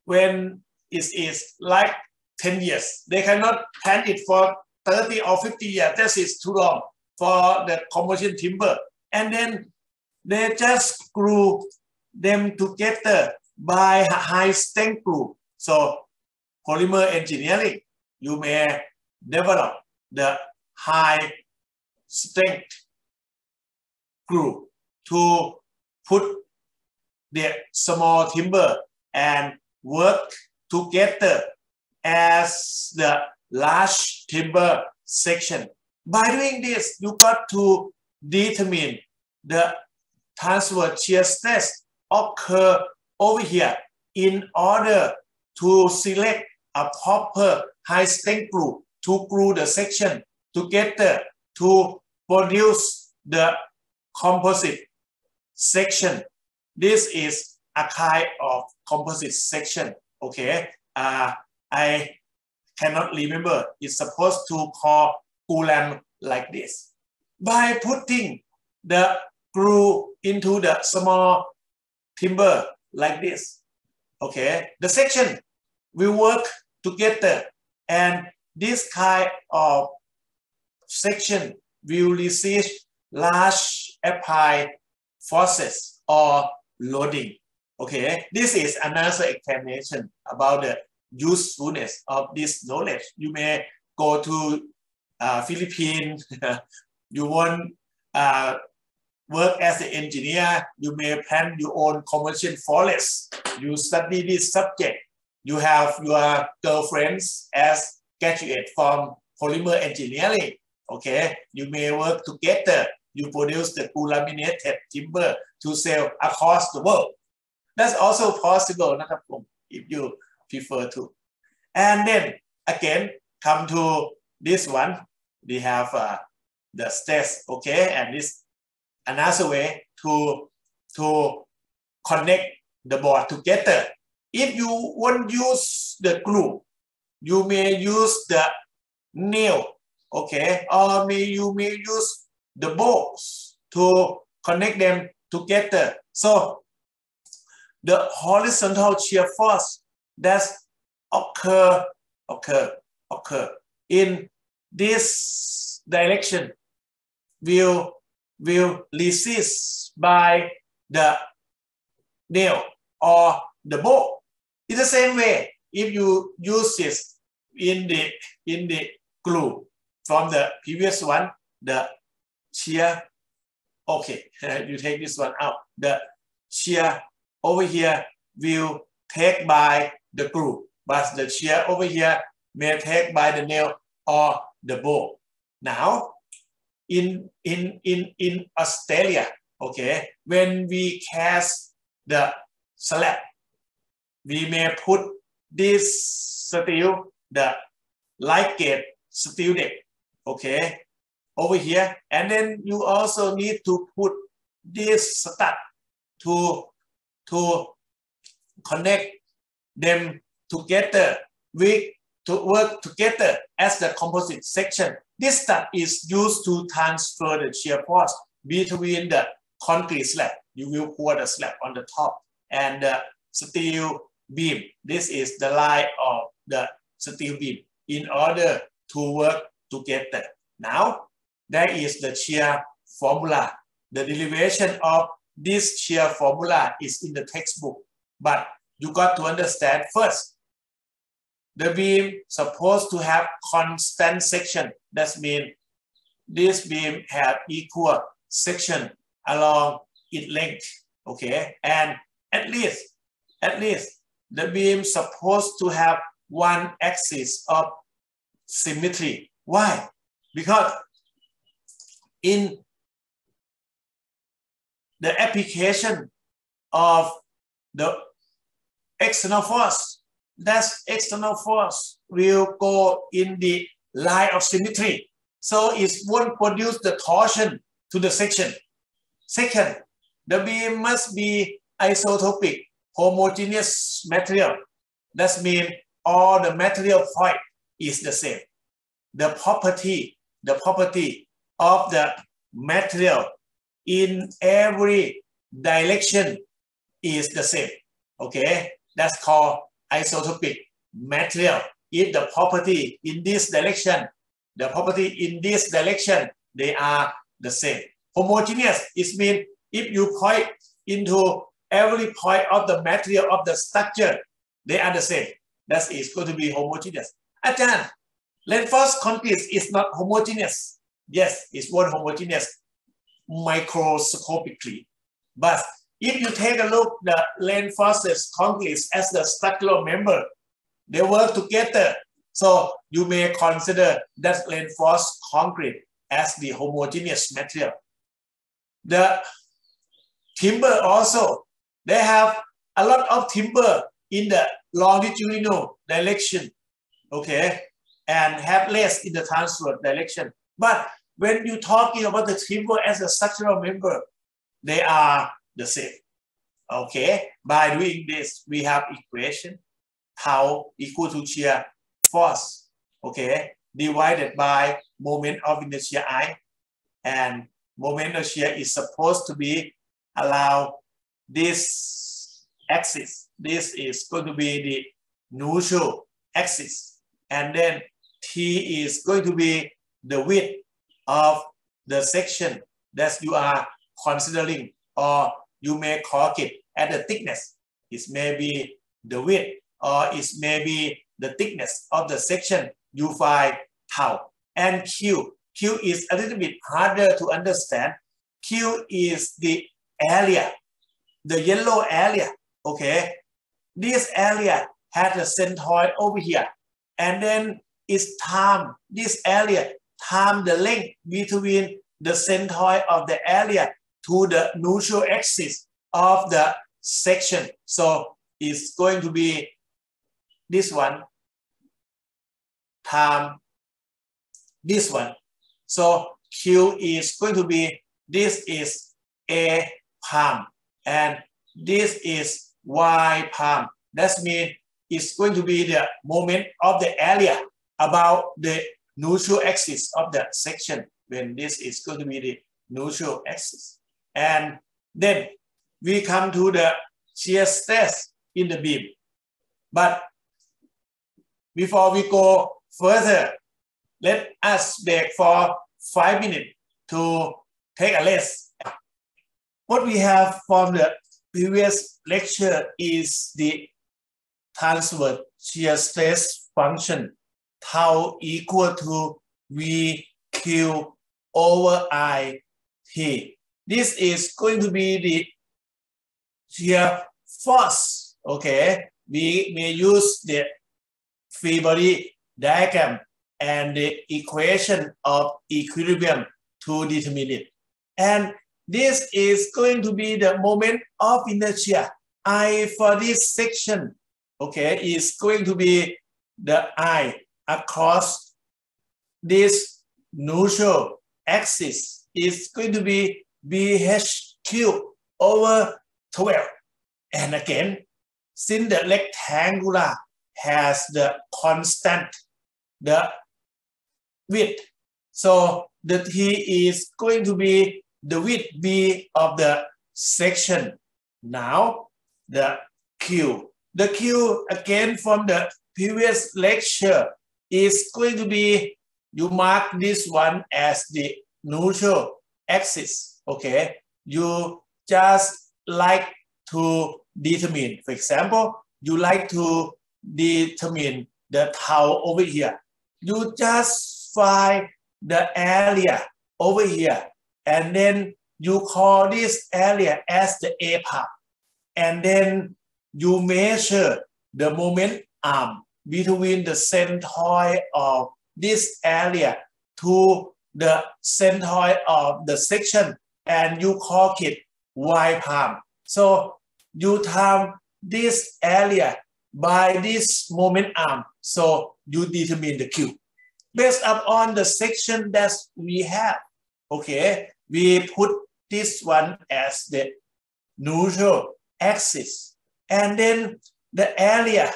when it is like 10 years. They cannot plant it for 30 or 50 years. That is too long for the commercial timber. And then they just glue them together by high strength glue. So polymer engineering, you may develop the high strength glue to put the small timber and work together as the large timber section. By doing this, you got to determine the transverse shear stress occur over here in order to select a proper high strength glue to glue the section together to produce the composite section. This is a kind of composite section. Okay, uh, I cannot remember. It's supposed to call ulam like this. By putting the glue into the small timber like this, okay, the section will work together and this kind of section will receive large applied forces or loading. Okay, this is another explanation about the usefulness of this knowledge. You may go to uh, Philippines, you want uh, work as an engineer, you may plan your own commercial forest. You study this subject. You have your girlfriends as graduate from polymer engineering. Okay, you may work together. You produce the laminated timber to sell across the world. That's also possible, if you prefer to. And then again, come to this one. We have uh, the stress, okay? And this another way to, to connect the board together. If you want to use the glue, you may use the nail, okay? Or may, you may use the bolts to connect them together. So the horizontal shear force that occur, occur, occur in this direction will, will resist by the nail or the bolt. In the same way, if you use this in the, in the glue from the previous one, the shear, okay, you take this one out, the shear over here will take by the glue, but the shear over here may take by the nail or the bolt. Now, in, in, in, in Australia, okay, when we cast the slab, we may put this steel, the light gauge steel deck, okay, over here. And then you also need to put this stud to to connect them together We to work together as the composite section. This step is used to transfer the shear force between the concrete slab. You will pour the slab on the top and the steel beam. This is the line of the steel beam in order to work together. Now, that is the shear formula. The derivation of this shear formula is in the textbook, but you got to understand first, the beam supposed to have constant section. That means this beam have equal section along its length, okay? And at least, at least the beam supposed to have one axis of symmetry. Why? Because in the application of the external force. That external force will go in the line of symmetry. So it won't produce the torsion to the section. Second, the beam must be isotropic, homogeneous material. That means all the material point is the same. The property, the property of the material in every direction is the same. Okay, that's called isotropic material. If the property in this direction, the property in this direction, they are the same. Homogeneous, it means if you point into every point of the material of the structure, they are the same. That is going to be homogeneous. Again, reinforced concrete is not homogeneous. Yes, it's one homogeneous microscopically. But if you take a look the reinforced concrete as the structural member, they work together. So you may consider that reinforced concrete as the homogeneous material. The timber also, they have a lot of timber in the longitudinal direction, okay, and have less in the transverse direction. But when you're talking about the timber as a structural member, they are the same. Okay, by doing this, we have equation tau equal to shear force, okay, divided by moment of inertia I, and moment of shear is supposed to be allow this axis. This is going to be the neutral axis. And then T is going to be the width of the section that you are considering, or you may call it at the thickness. It may be the width, or it may be the thickness of the section you find tau. And Q, Q is a little bit harder to understand. Q is the area, the yellow area, okay? This area has a centroid over here. And then it's time, this area, time the length between the centroid of the area to the neutral axis of the section. So it's going to be this one time this one. So Q is going to be, this is A palm and this is Y palm. That means it's going to be the moment of the area about the neutral axis of the section when this is going to be the neutral axis. And then we come to the shear stress in the beam. But before we go further, let us break for five minutes to take a rest. What we have from the previous lecture is the transverse shear stress function tau equal to VQ over IT. This is going to be the shear force. Okay, we may use the free body diagram and the equation of equilibrium to determine it. And this is going to be the moment of inertia. I for this section, okay, is going to be the I across this neutral axis is going to be BHQ over 12. And again, since the rectangular has the constant, the width. So the T is going to be the width B of the section. Now the Q. The Q again from the previous lecture is going to be, you mark this one as the neutral axis, okay? You just like to determine, for example, you like to determine the tau over here. You just find the area over here and then you call this area as the A part and then you measure the moment arm between the centroid of this area to the centroid of the section and you call it Y palm. So you time this area by this moment arm. So you determine the Q. Based upon the section that we have, okay, we put this one as the neutral axis. And then the area,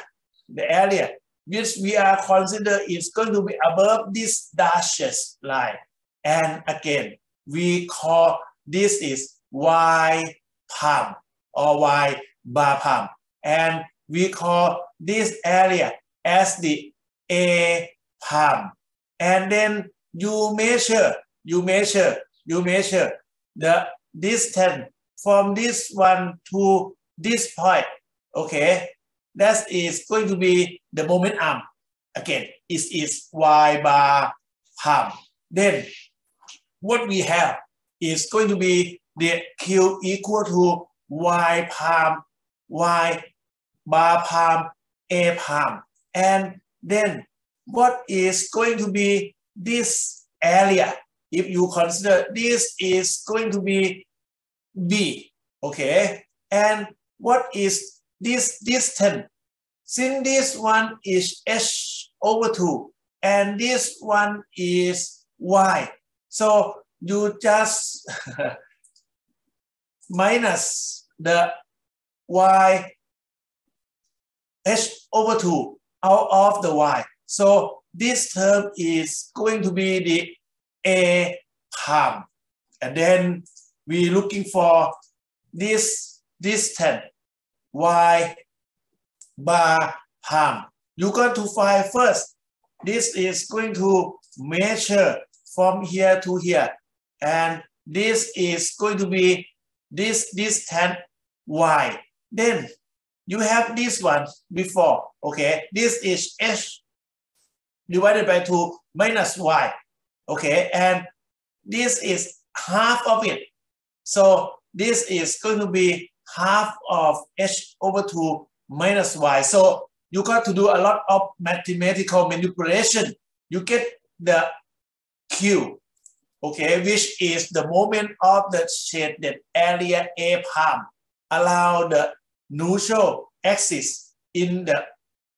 the area which we are consider is going to be above this dashes line. And again, we call this is Y palm or Y bar palm. And we call this area as the A palm. And then you measure, you measure, you measure the distance from this one to this point. Okay, that is going to be the moment arm. Again, it is Y bar palm. Then what we have is going to be the Q equal to Y palm, Y bar palm, A palm. And then what is going to be this area? If you consider this is going to be B, okay? And what is this distance? Since this one is H over 2 and this one is Y. So you just minus the Y H over 2 out of the Y. So this term is going to be the A palm. And then we're looking for this distance Y bar palm. You got to find first. This is going to measure from here to here. And this is going to be this distance Y. Then you have this one before, okay? This is H divided by 2 minus Y, okay? And this is half of it. So this is going to be half of H over 2 minus Y. So you got to do a lot of mathematical manipulation. You get the Q, okay, which is the moment of the shaded area A palm allow the neutral axis in the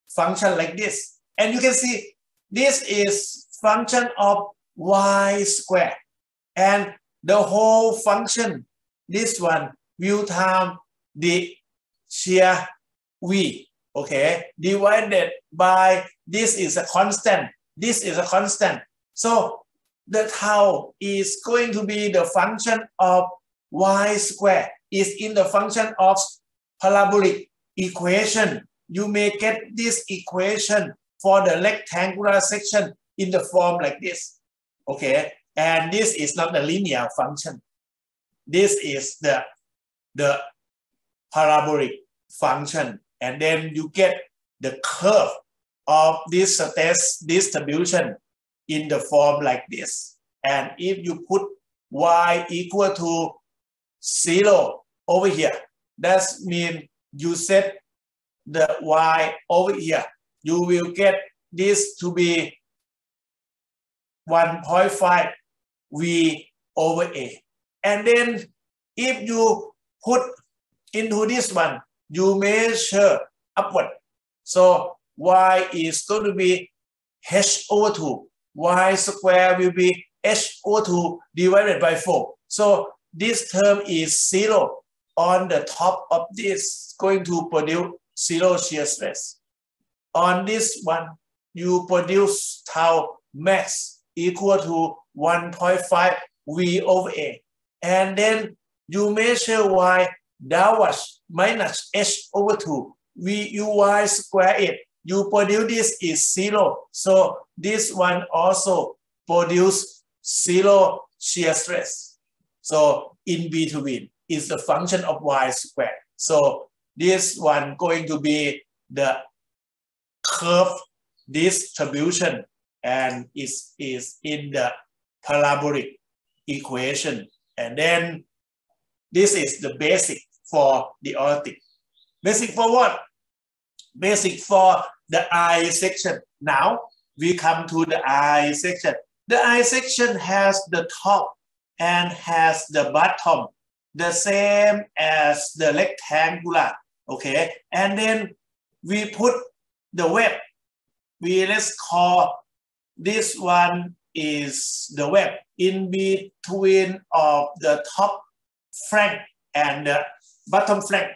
function like this. And you can see this is function of y square. And the whole function, this one, will time the shear v, okay, divided by, this is a constant, this is a constant. So the tau is going to be the function of y square is in the function of parabolic equation. You may get this equation for the rectangular section in the form like this. Okay, and this is not the linear function. This is the, the parabolic function. And then you get the curve of this stress distribution in the form like this. And if you put y equal to zero over here, that means you set the y over here. You will get this to be 1.5 v over a. And then if you put into this one, you measure upward. So y is going to be h over 2. Y square will be h over 2 divided by 4. So this term is zero on the top of this going to produce zero shear stress. On this one, you produce tau max equal to 1.5 V over A. And then you measure Y downwards minus H over 2. V U Y square it. You produce this is zero. So this one also produce zero shear stress. So in between is the function of y squared. So this one going to be the curve distribution and is, is in the parabolic equation. And then this is the basic for the aortic. Basic for what? Basic for the I section. Now we come to the I section. The I section has the top and has the bottom the same as the rectangular, okay? And then we put the web, we let's call this one is the web in between of the top flank and the bottom flank.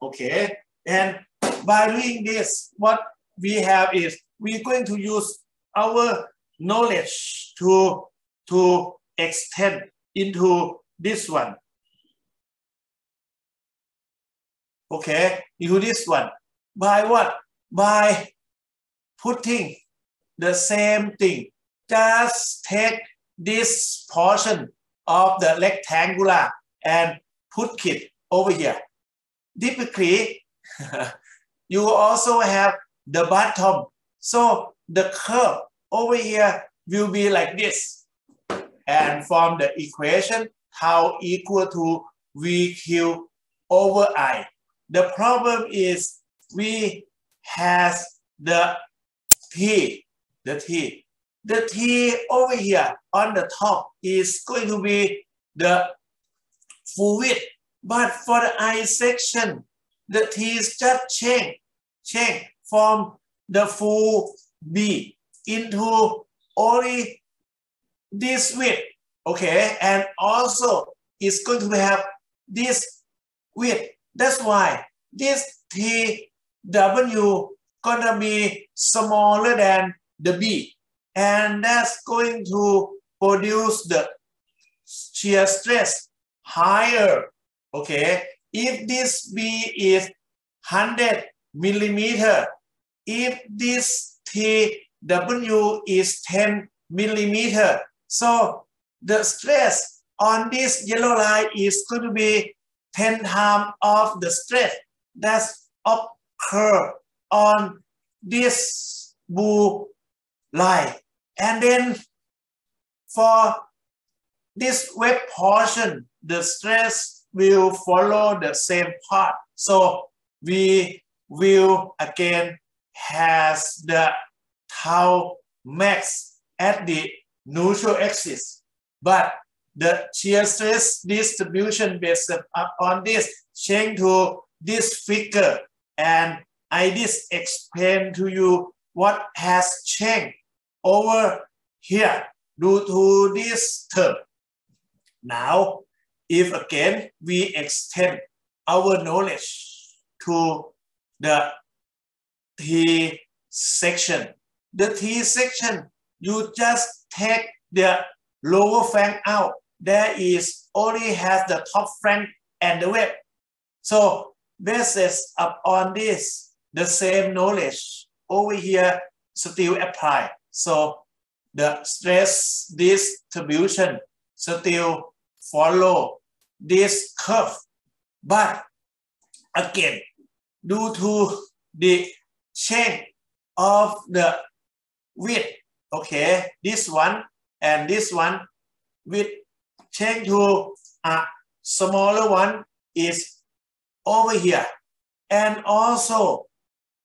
Okay, and by doing this, what we have is we're going to use our knowledge to, to extend into this one. Okay, into this one. By what? By putting the same thing. Just take this portion of the rectangular and put it over here. Typically, you also have the bottom. So the curve over here will be like this. And from the equation, tau equal to VQ over I. The problem is we has the T, the T. The T over here on the top is going to be the full width. But for the I section, the T is just change, change from the full B into only this width, okay? And also it's going to have this width. That's why this TW gonna be smaller than the B. And that's going to produce the shear stress higher, okay? If this B is 100 millimeter, if this TW is 10 millimeter, so the stress on this yellow line is going to be 10 times of the stress that's occur on this blue line. And then for this web portion, the stress will follow the same path. So we will again has the tau max at the neutral axis. But the shear stress distribution based on this change to this figure and I just explain to you what has changed over here due to this term. Now, if again we extend our knowledge to the T section, the T section, you just take the lower flank out. There is only has the top flank and the web. So basis upon this, the same knowledge over here still apply. So the stress distribution still follow this curve. But again, due to the change of the width, okay, this one and this one with change to a smaller one is over here. And also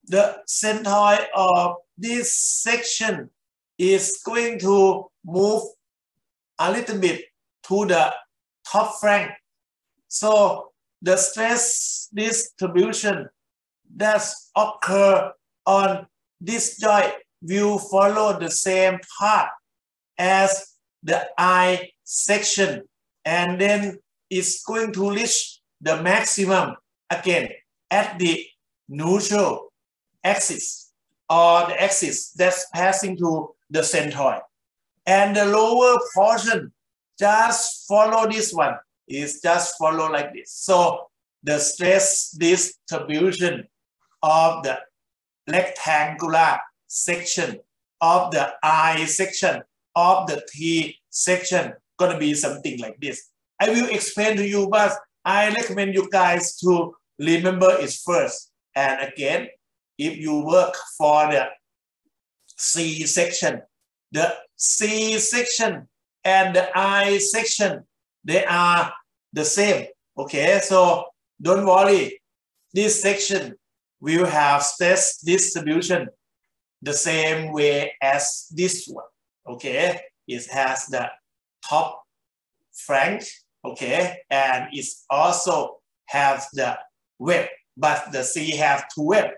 the centroid of this section is going to move a little bit to the top flank. So the stress distribution that occur on this joint will follow the same path as the I section and then it's going to reach the maximum again at the neutral axis or the axis that's passing to the centroid. And the lower portion just follow this one is just follow like this. So the stress distribution of the rectangular section of the I section of the T section gonna be something like this. I will explain to you, but I recommend you guys to remember it first. And again, if you work for the C section, the C section and the I section, they are the same. Okay, so don't worry. This section will have stress distribution the same way as this one. Okay, it has the top flank okay? And it also has the web, but the C have two web,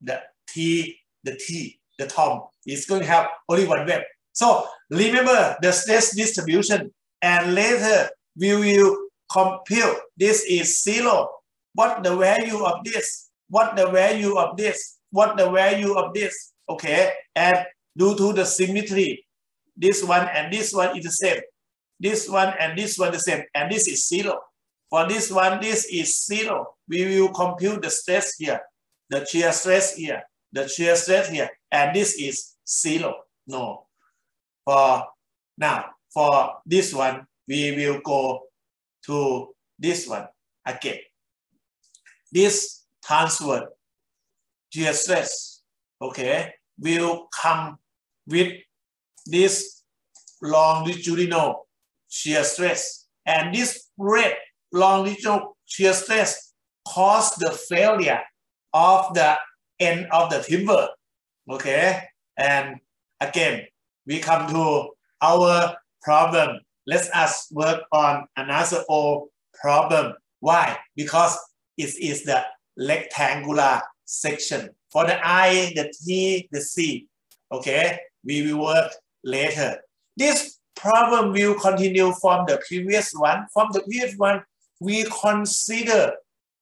the T, the T, the Tom is going to have only one web. So remember the stress distribution and later we will compute this is zero. What the value of this? What the value of this? What the value of this? Okay, and due to the symmetry, this one and this one is the same. This one and this one the same, and this is zero. For this one, this is zero. We will compute the stress here, the shear stress here, the shear stress here, and this is zero. No. For now, for this one, we will go to this one again. This transverse shear stress, okay, will come with this longitudinal shear stress. And this red longitudinal shear stress cause the failure of the end of the timber. Okay, and again, we come to our problem. Let us work on another old problem. Why? Because it is the rectangular section. For the I, the T, the C, okay, we will work later. This problem will continue from the previous one. From the previous one, we consider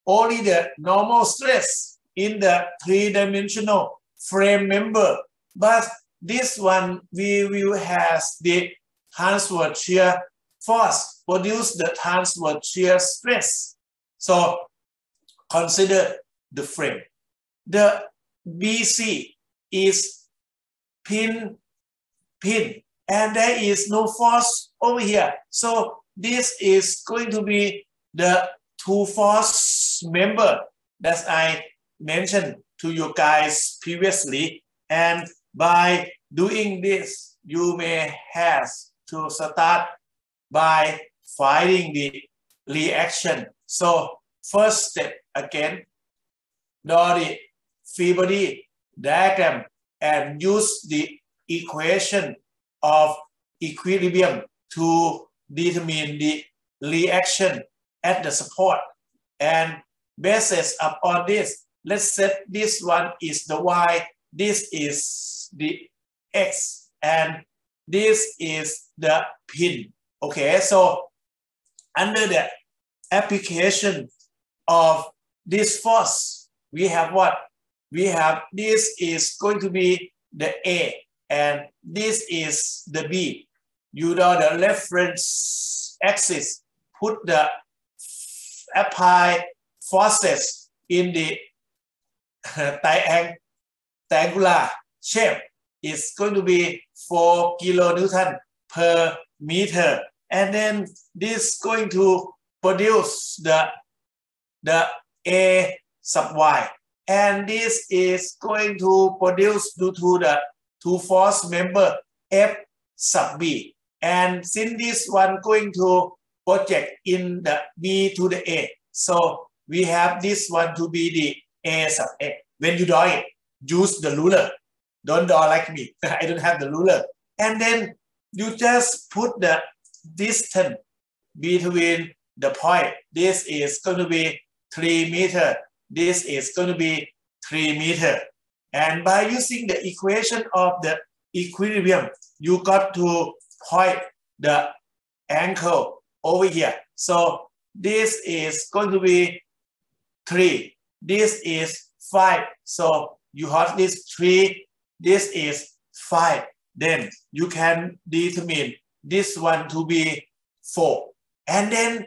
only the normal stress in the three-dimensional frame member. But this one, we will have the transverse shear force produce the transverse shear stress. So consider the frame. The BC is pin, pin, and there is no force over here. So this is going to be the two force member that I mentioned to you guys previously. And by doing this, you may have to start by finding the reaction. So first step again, draw the free body diagram and use the equation of equilibrium to determine the reaction at the support. And basis upon this, let's set this one is the y, this is the x, and this is the pin. Okay, so under the application of this force, we have what? We have this is going to be the A and this is the B. You know the reference axis, put the apply forces in the triangular shape is going to be 4 kilonewton per meter. And then this going to produce the, the A sub y. And this is going to produce due to the two force member F sub B. And since this one going to project in the B to the A. So we have this one to be the A sub A. When you draw it, use the ruler. Don't draw like me. I don't have the ruler. And then you just put the distance between the point. This is going to be 3 meter. This is going to be 3 meter. And by using the equation of the equilibrium, you got to point the ankle over here. So this is going to be 3. This is 5. So you have this 3. This is 5. Then you can determine this one to be 4. And then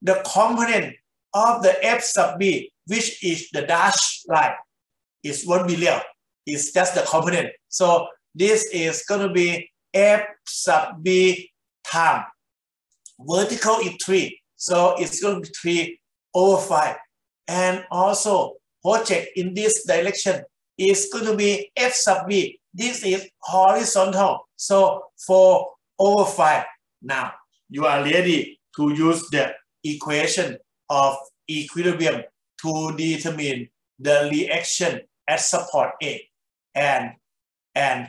the component of the F sub B, which is the dash line, is 1 billion. It's just the component. So this is going to be F sub B time vertical is 3. So it's going to be 3 over 5. And also project in this direction is going to be F sub B. This is horizontal. So 4 over 5. Now you are ready to use the equation of equilibrium to determine the reaction at support A and, and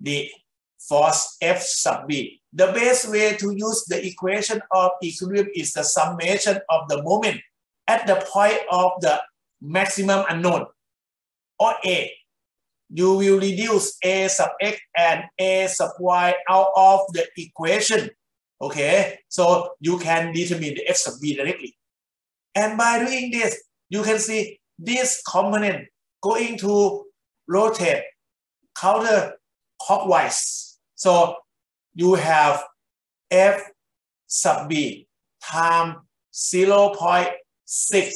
the force F sub B. The best way to use the equation of equilibrium is the summation of the moment at the point of the maximum unknown or A. you will reduce a sub x and a sub y out of the equation. Okay, so you can determine the f sub b directly. And by doing this, you can see this component going to rotate counter clockwise. So you have f sub b times 0.6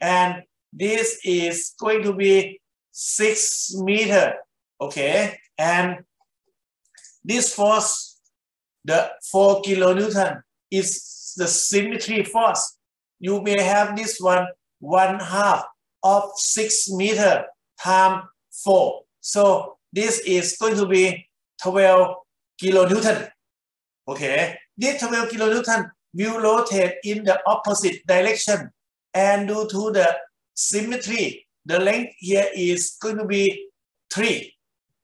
and this is going to be 6 meter okay? And this force the 4 kilonewton is the symmetry force. You may have this one one half of 6 meter times 4 so this is going to be 12 kilonewton okay? This 12 kilonewton will rotate in the opposite direction and due to the symmetry, the length here is going to be 3.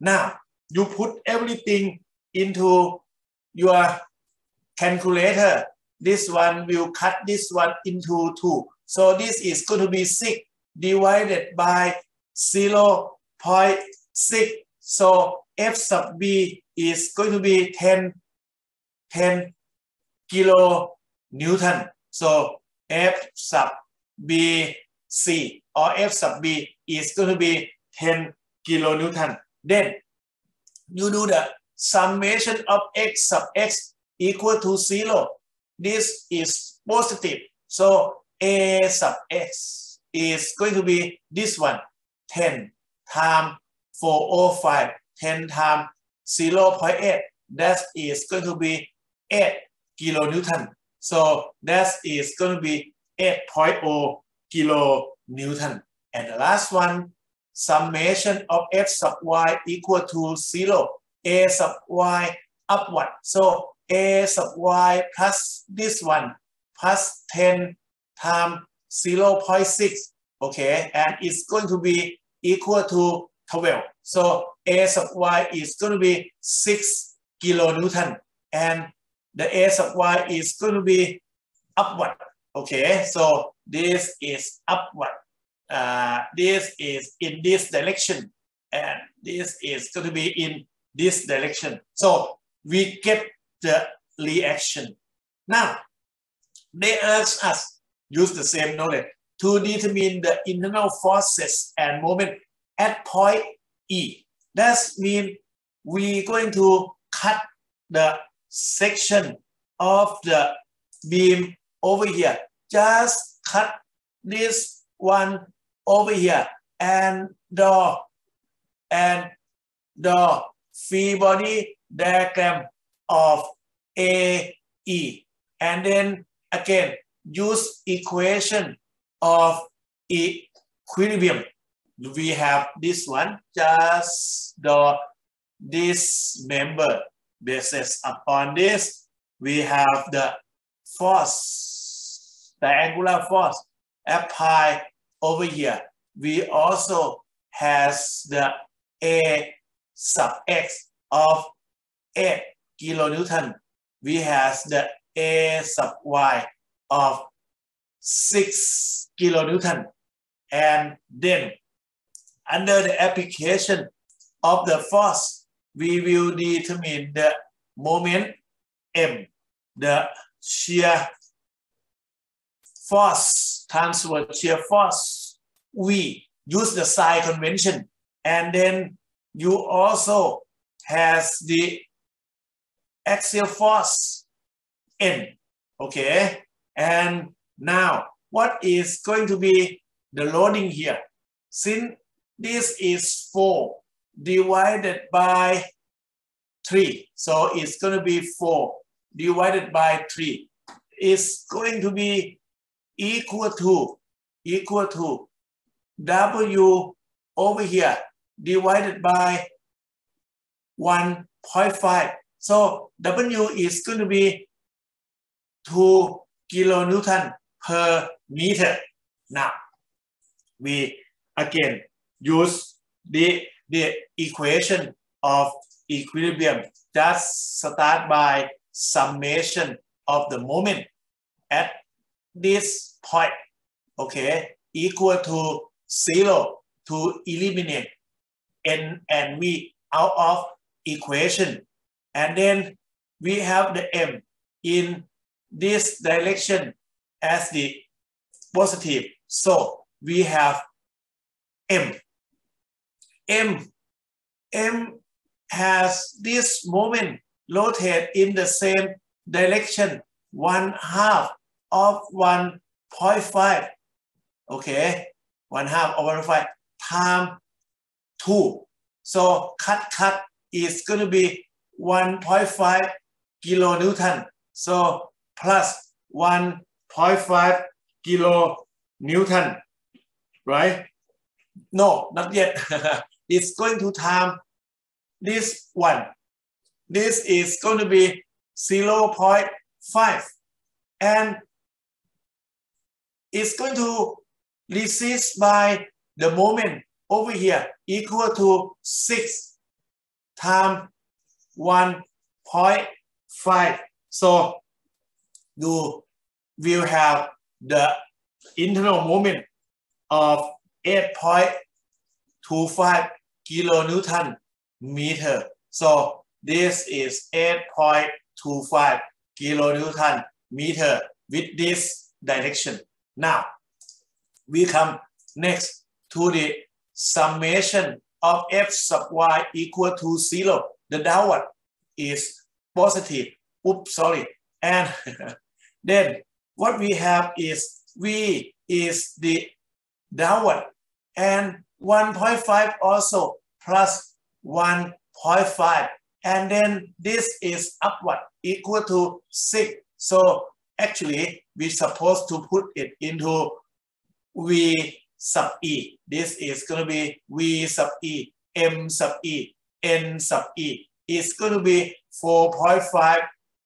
Now, you put everything into your calculator. This one will cut this one into 2. So this is going to be 6 divided by 0 0.6. So F sub B is going to be 10, 10 kilo Newton. So F sub BC or F sub B is going to be 10 kilonewton. Then you do the summation of x sub x equal to 0. This is positive. So A sub x is going to be this one, 10 times 405, 10 times 0 0.8. That is going to be 8 kilonewton. So that is going to be 8.0 kilonewton. And the last one, summation of f sub y equal to 0, a sub y upward. So a sub y plus this one plus 10 times 0 0.6, okay, and it's going to be equal to 12. So a sub y is going to be 6 kilonewton, and the a sub y is going to be upward. Okay, so this is upward. Uh, this is in this direction, and this is going to be in this direction. So we get the reaction. Now, they ask us, use the same knowledge, to determine the internal forces and moment at point E. That means we're going to cut the section of the beam over here. Just cut this one over here and draw and the free body diagram of AE. And then again, use equation of equilibrium. We have this one, just the this member basis upon this, we have the force, the angular force applied over here. We also has the A sub x of 8 kilonewton. We has the A sub y of 6 kilonewton. And then under the application of the force we will determine the moment M, the shear force, transverse shear force. We use the sign convention and then you also has the axial force N, okay? And now what is going to be the loading here? Since this is 4 divided by 3. So it's going to be 4 divided by 3. It's going to be equal to, equal to W over here divided by 1.5. So W is going to be 2 kilonewton per meter. Now, we again use the the equation of equilibrium just start by summation of the moment at this point, okay, equal to zero to eliminate N and V out of equation. And then we have the M in this direction as the positive. So we have M. M, M has this moment rotate in the same direction, one half of 1.5. Okay, one half of 1.5 time 2. So cut cut is going to be 1.5 kilonewton. So plus 1.5 kilonewton, right? No, not yet. it's going to time this one. This is going to be 0 0.5 and it's going to resist by the moment over here equal to 6 times 1.5. So you will have the internal moment of 8.25 kilonewton meter. So this is 8.25 kilonewton meter with this direction. Now, we come next to the summation of f sub y equal to zero. The downward is positive. Oops, sorry. And then what we have is v is the downward and 1.5 also plus 1.5 and then this is upward equal to 6 so actually we're supposed to put it into v sub e. This is going to be v sub e m sub e n sub e. It's going to be 4.5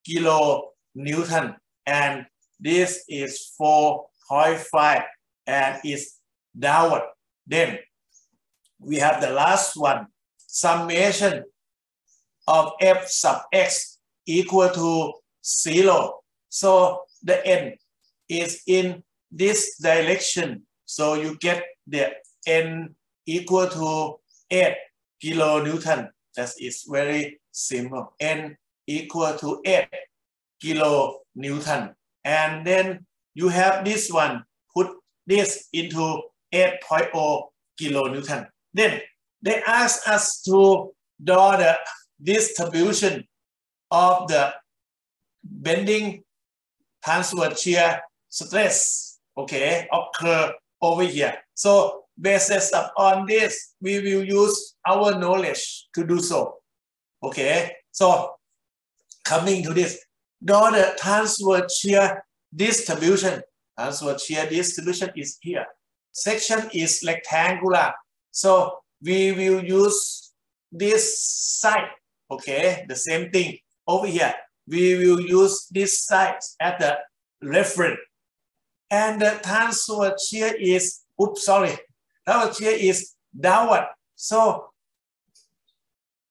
kilo newton and this is 4.5 and it's downward. Then we have the last one, summation of f sub x equal to zero. So the n is in this direction. So you get the n equal to 8 kilonewton. That is very simple. n equal to 8 kilonewton. And then you have this one, put this into 8.0 kilonewton. Then they ask us to draw the distribution of the bending transverse shear stress, okay, occur over here. So based on this, we will use our knowledge to do so. Okay, so coming to this, draw the transverse shear distribution. Transverse shear distribution is here. Section is rectangular. So we will use this side, okay? The same thing over here. We will use this side as the reference. And the shear is, oops, sorry. Shear is downward. So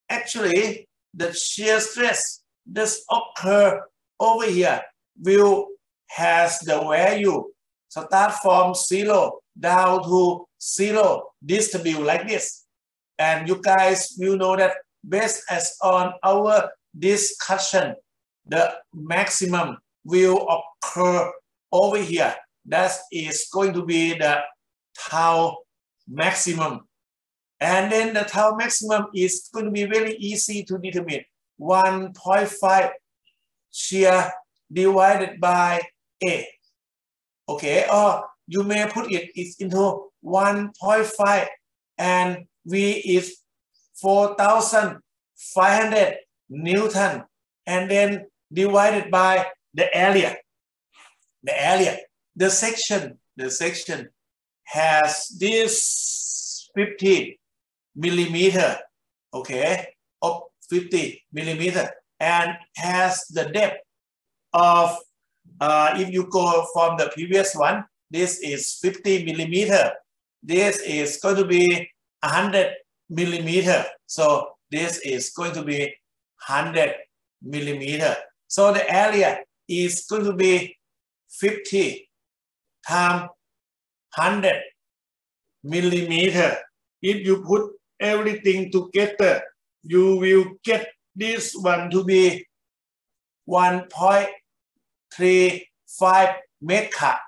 actually the shear stress this occur over here will has the value So start from zero down to zero distribute like this. And you guys will know that based as on our discussion, the maximum will occur over here. That is going to be the tau maximum. And then the tau maximum is going to be very easy to determine. 1.5 shear divided by A. Okay, or you may put it into 1.5 and V is 4,500 Newton and then divided by the area. The area, the section, the section has this 50 millimeter, okay, of 50 millimeter and has the depth of, uh, if you go from the previous one, this is 50 millimeter. This is going to be 100 millimeter. So this is going to be 100 millimeter. So the area is going to be 50 times 100 millimeter. If you put everything together, you will get this one to be 1.35 mega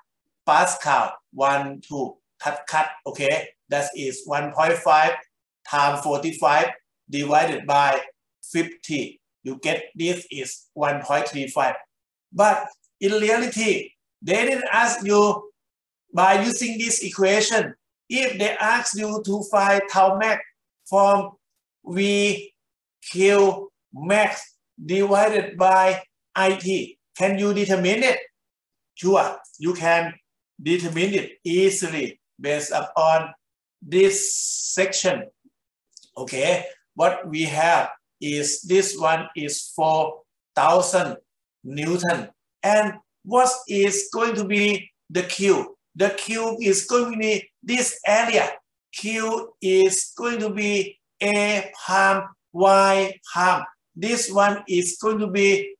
Pascal. One, two, cut, cut. Okay, that is 1.5 times 45 divided by 50. You get this is 1.35. But in reality, they didn't ask you by using this equation. If they ask you to find tau max from V Q max divided by IT, can you determine it? Sure, you can determine it easily based upon this section. Okay, what we have is this one is 4,000 Newton. And what is going to be the Q? The Q is going to be this area. Q is going to be A palm, Y palm. This one is going to be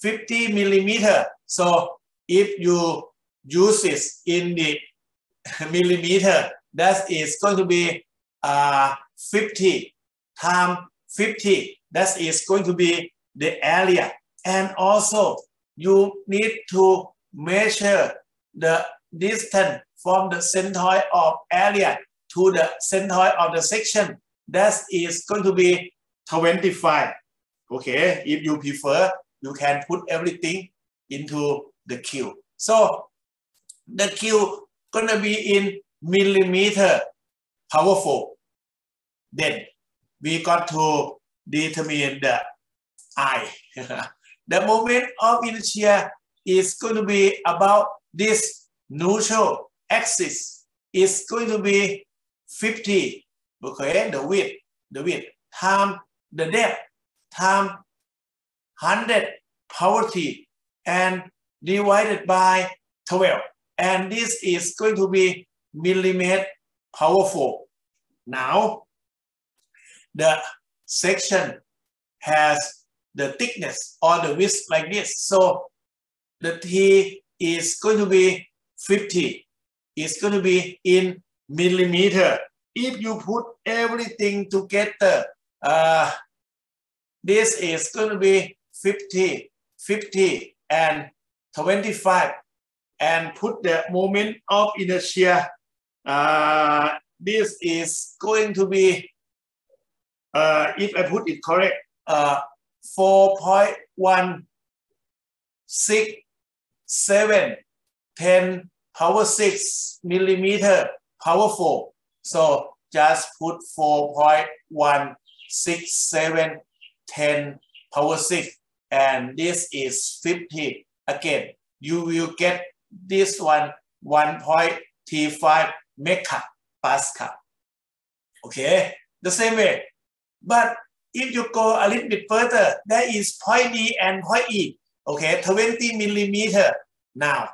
50 millimeter. So if you use this in the millimeter, that is going to be uh, 50 times 50. That is going to be the area. And also you need to measure the distance from the centroid of area to the centroid of the section. That is going to be 25. Okay, if you prefer, you can put everything into the Q. So the Q gonna be in millimeter powerful. Then we got to determine the I. the moment of inertia is going to be about this neutral axis is going to be 50, okay, the width, the width, time the depth, time 100 power t, and divided by 12. And this is going to be millimeter powerful. Now, the section has the thickness or the width like this. So the T is going to be 50. It's going to be in millimeter. If you put everything together, uh, this is going to be 50, 50 and 25 and put the moment of inertia. Uh, this is going to be, uh, if I put it correct, uh, 4.167 10 power 6 millimeter power 4. So just put 4.167 10 power 6 and this is 50 again you will get this one 1.35 mega pascal. Okay? The same way but if you go a little bit further, there is point D and point E. Okay, 20 millimeter. Now,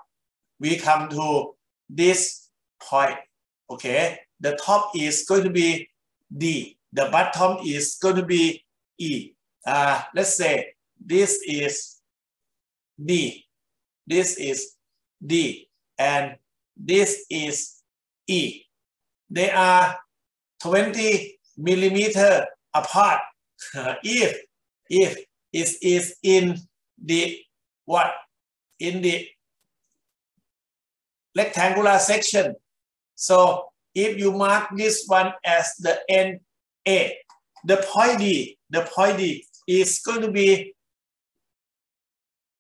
we come to this point. Okay, the top is going to be D. The bottom is going to be E. Uh, let's say this is D. This is D. And this is E. They are 20 millimeter apart if if it is in the what? In the rectangular section. So if you mark this one as the N A the point D the point D is going to be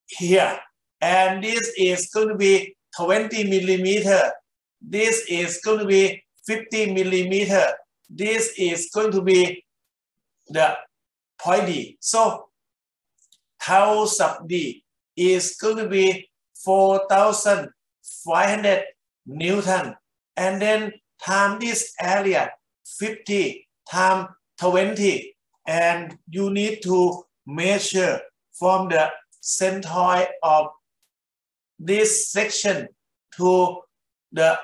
here. And this is going to be 20 millimeter. This is going to be 50 millimeter. This is going to be the point D. So tau sub D is going to be 4,500 Newton. And then time this area 50 times 20. And you need to measure from the centroid of this section to the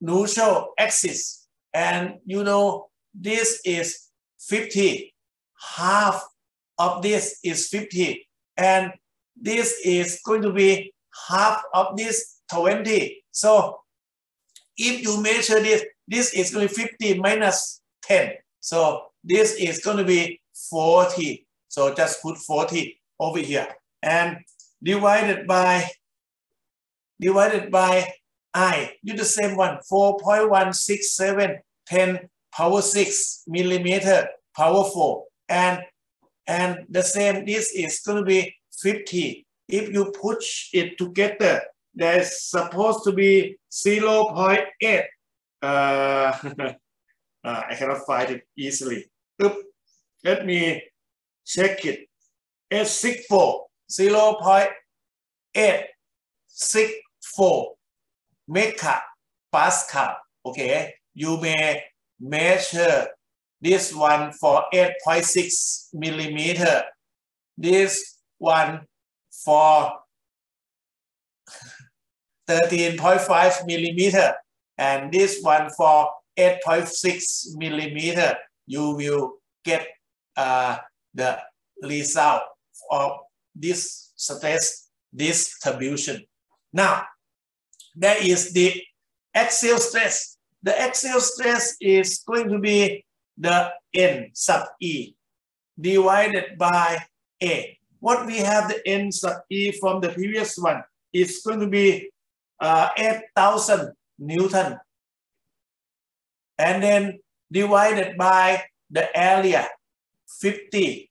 neutral axis. And you know, this is 50 half of this is 50 and this is going to be half of this 20. So if you measure this, this is going to be 50 minus 10. So this is going to be 40. So just put 40 over here and divided by divided by I. Do the same one, 4.167, 10 power 6 millimeter, power 4. And, and the same, this is going to be 50. If you push it together, there's supposed to be 0 0.8. Uh, uh, I cannot find it easily. Oop. Let me check it. S64, 0 0.864 mega Pascal. Okay, you may measure this one for 8.6 millimeter, this one for 13.5 millimeter, and this one for 8.6 millimeter. You will get uh, the result of this stress distribution. Now, there is the axial stress. The axial stress is going to be the N sub E divided by A. What we have the N sub E from the previous one is going to be uh, 8,000 Newton. And then divided by the area 50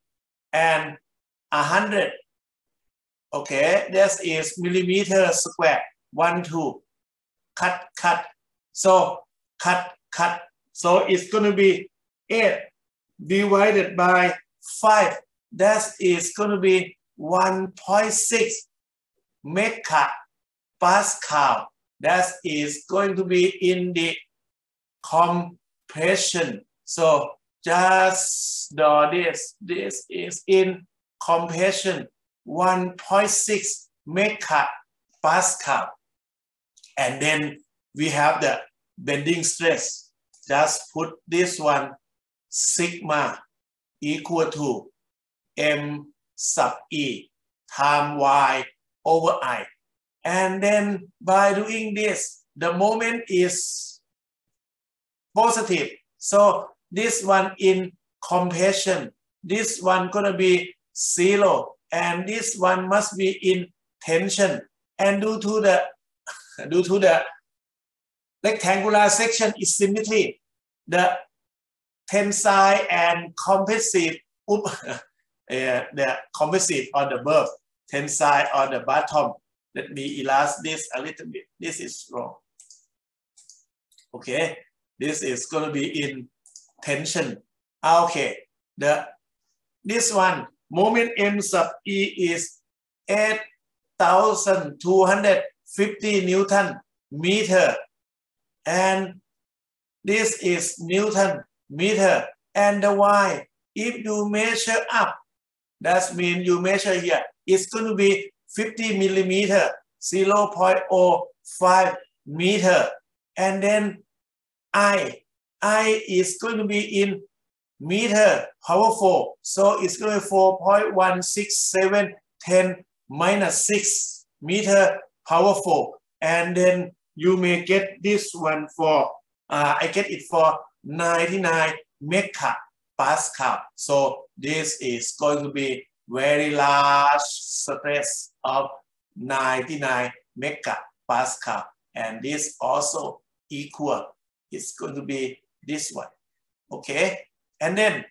and 100. Okay, this is millimeter square one, two, cut, cut. So cut, cut. So it's going to be 8 divided by 5. That is going to be 1.6 mega Pascal. That is going to be in the compression. So just draw this. This is in compression 1.6 mega Pascal. And then we have the bending stress. Just put this one sigma equal to m sub e time y over i. And then by doing this, the moment is positive. So this one in compression, this one gonna be zero, and this one must be in tension. And due to the due to the rectangular section is symmetry, the tensile and compressive, uh, the compressive on the above, tensile on the bottom. Let me erase this a little bit. This is wrong. Okay, this is going to be in tension. Ah, okay, the this one moment m sub e is 8,250 Newton meter. And this is Newton meter. And the Y, if you measure up, that means you measure here, it's going to be 50 millimeter, 0 0.05 meter. And then I, I is going to be in meter power 4. So it's going to be 4.167 10 minus 6 meter power 4. And then you may get this one for, uh, I get it for 99 mega Pascal. So this is going to be very large stress of 99 mega Pascal. And this also equal, it's going to be this one. Okay. And then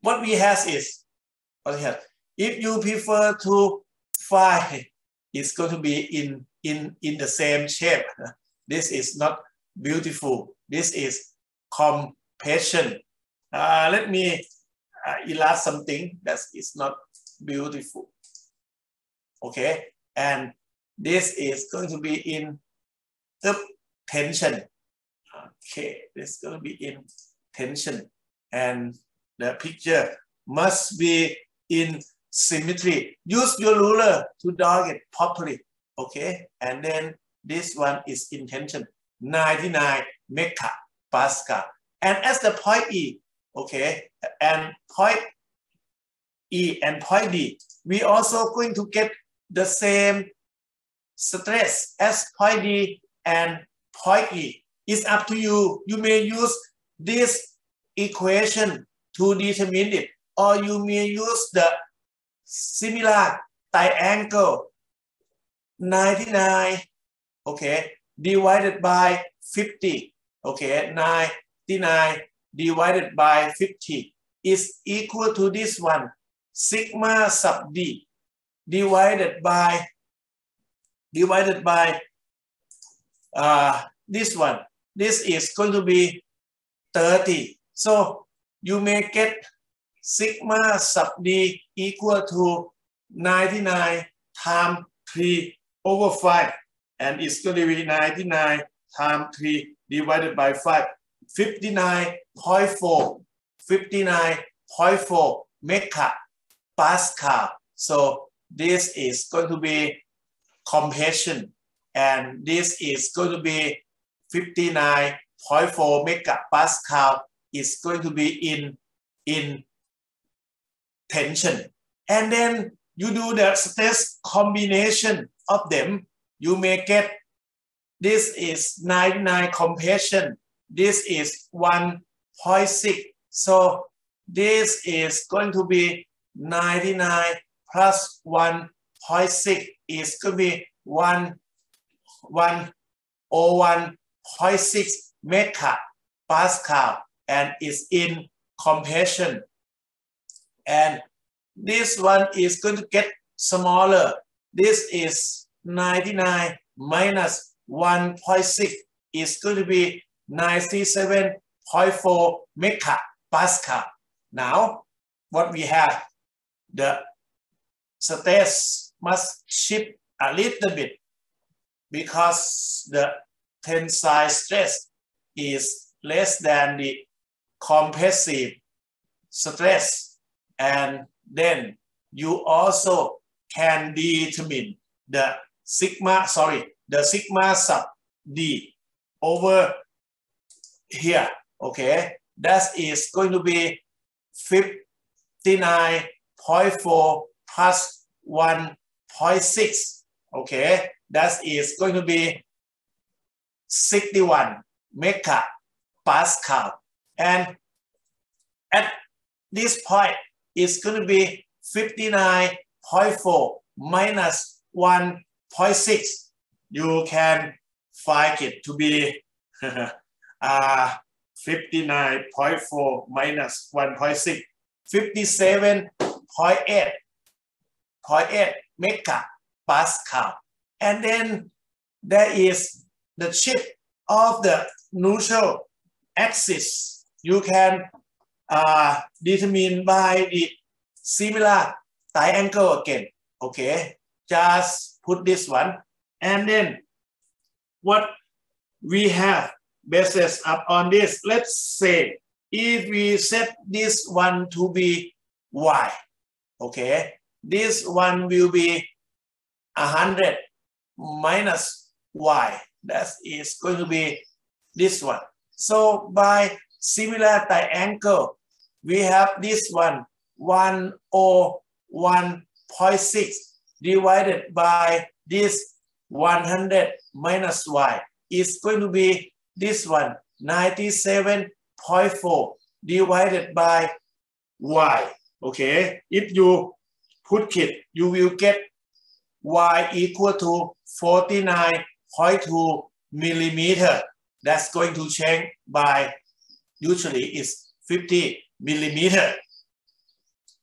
what we have is, what we have, if you prefer to find it's going to be in, in, in the same shape. This is not beautiful. This is compression. Uh, let me uh, something that is not beautiful. Okay, and this is going to be in the tension. Okay, this is going to be in tension, and the picture must be in symmetry. Use your ruler to draw it properly. Okay, and then this one is intention 99 mega Pascal. And as the point E, okay, and point E and point D, we also going to get the same stress as point D and point E. It's up to you. You may use this equation to determine it, or you may use the similar triangle 99, okay, divided by 50, okay, 99 divided by 50 is equal to this one, sigma sub d divided by divided by uh, this one. This is going to be 30. So you may get sigma sub d equal to 99 times 3 over 5. And it's going to be 99 times 3 divided by 5. 59.4. 59.4 mega Pascal. So this is going to be compression and this is going to be 59.4 megapascal is going to be in in tension and then you do the stress combination of them you may get this is 99 compression this is 1.6 so this is going to be 99 plus 1.6 is going to be 1, 1 or 1.6 mega Pascal and is in compression. And this one is going to get smaller. This is 99 minus 1.6 is going to be 97.4 mega Pascal. Now, what we have, the stress must shift a little bit because the tensile stress is less than the compressive stress and then you also can determine the sigma sorry the sigma sub d over here okay? That is going to be 59.4 plus 1.6 okay? That is going to be 61 mega Pascal and at this point it's going to be 59.4 minus 1.6 you can find it to be uh, 59.4 minus 1.6 57.8 0.8 mega Pascal. And then there is the chip of the neutral axis. You can uh, determine by the similar triangle again. Okay, just put this one. And then what we have basis up on this, let's say if we set this one to be y, okay, this one will be 100 minus y. That is going to be this one. So by similar triangle, we have this one, 1 or 1.6 divided by this 100 minus y is going to be this one, 97.4 divided by y. Okay, if you put it, you will get y equal to 49.2 millimeter. That's going to change by, usually it's 50 millimeter.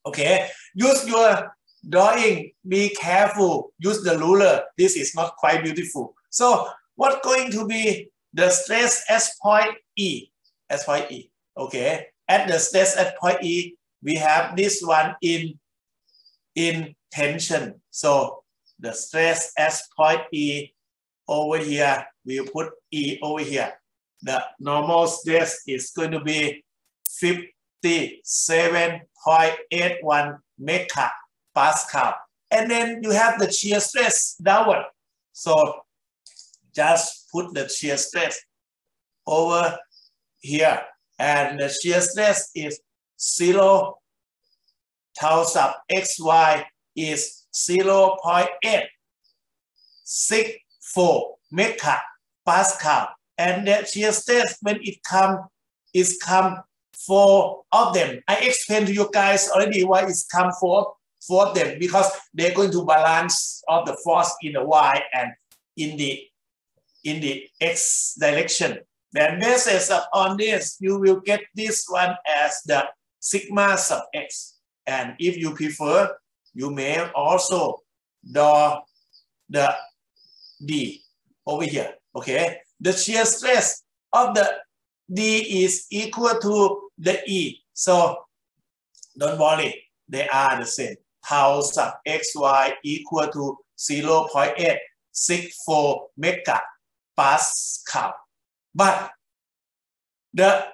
Okay, use your drawing, be careful, use the ruler. This is not quite beautiful. So what going to be the stress at point E? At point E, okay. At the stress at point E, we have this one in in tension. So the stress S point E over here, we put E over here. The normal stress is going to be 57.81 mega Pascal. And then you have the shear stress downward. So just put the shear stress over here. And the shear stress is 0 tau sub xy is 0 0.864 mega Pascal. And that shear stress, when it come is come four of them. I explained to you guys already why it's come four, four of them because they're going to balance of the force in the y and in the in the x direction. Then basis on this, you will get this one as the sigma sub x. And if you prefer, you may also draw the d over here. Okay, the shear stress of the d is equal to the e. So don't worry, they are the same. Tau sub xy equal to 0.864 mega Pascal. But the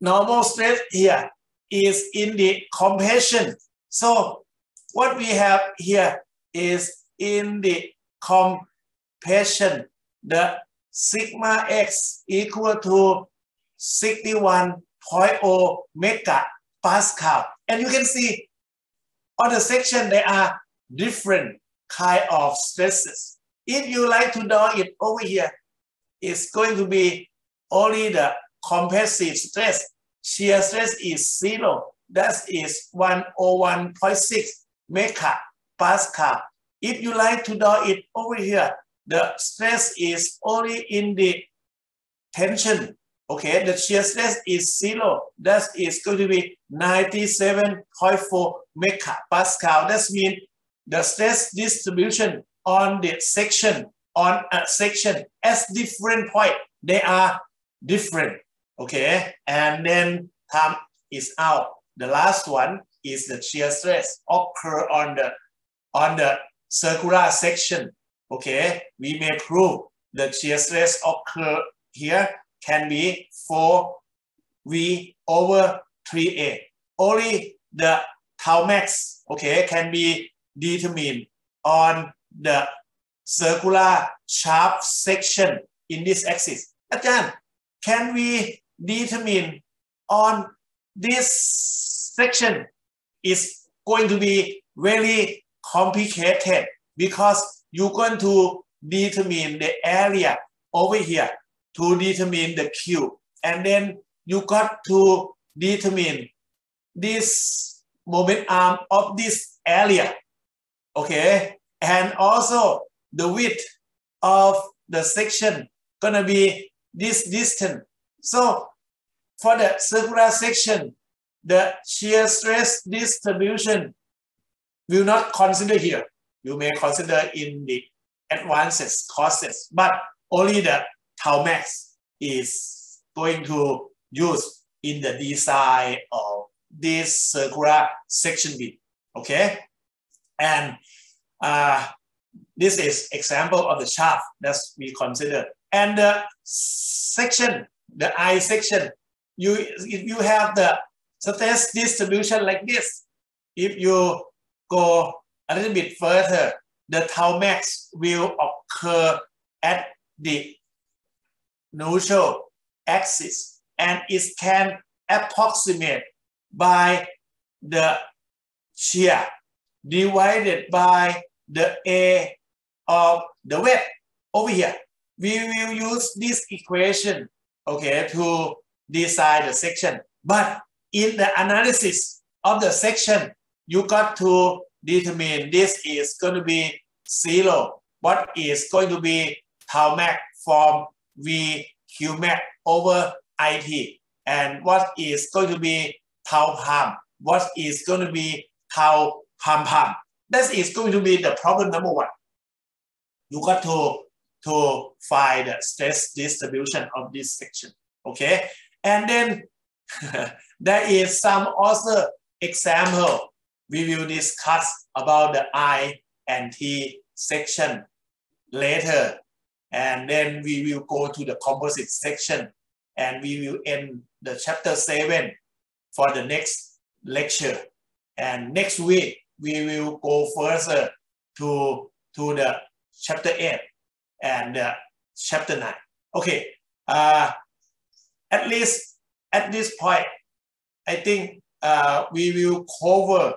normal stress here is in the compression. So what we have here is in the compression, the sigma x equal to 61.0 mega Pascal. And you can see on the section there are different kind of stresses. If you like to draw it over here, it's going to be only the compressive stress. Shear stress is zero. That is 101.6 mega Pascal. If you like to draw it over here, the stress is only in the tension. Okay, the shear stress is zero. That is going to be 97.4 megapascal. That means the stress distribution on the section on a section at different point. They are different. Okay, and then time is out. The last one is the shear stress occur on the on the circular section. Okay, we may prove the shear stress occur here can be 4V over 3A. Only the tau max, okay, can be determined on the circular shaft section in this axis. Again, can we determine on this section is going to be very complicated because you're going to determine the area over here to determine the Q. And then you got to determine this moment arm of this area. Okay. And also the width of the section gonna be this distance. So for the circular section, the shear stress distribution will not consider here. You may consider in the advances courses, but only the tau max is going to use in the design of this circular section B. Okay, and uh, this is example of the shaft that we consider. And the section, the I section, you if you have the stress distribution like this, if you go a little bit further, the tau max will occur at the neutral axis and it can approximate by the shear divided by the A of the web over here. We will use this equation, okay, to decide the section. But in the analysis of the section, you got to determine this is going to be zero. What is going to be tau max from Q human over IT? And what is going to be tau palm? What is going to be tau palm palm? That is going to be the problem number one. You got to, to find the stress distribution of this section, okay? And then there is some other example we will discuss about the I and T section later. And then we will go to the composite section and we will end the chapter seven for the next lecture. And next week, we will go further to, to the chapter 8 and uh, chapter 9. Okay, uh, at least at this point, I think uh, we will cover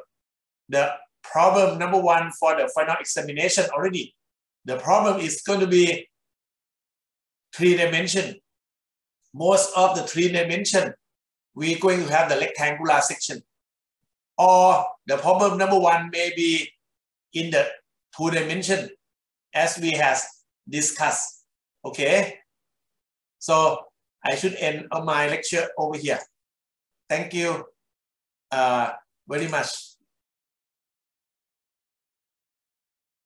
the problem number one for the final examination already. The problem is going to be three dimension. Most of the three dimension we're going to have the rectangular section. Or the problem number one may be in the two dimension as we have discussed. Okay. So I should end my lecture over here. Thank you uh, very much.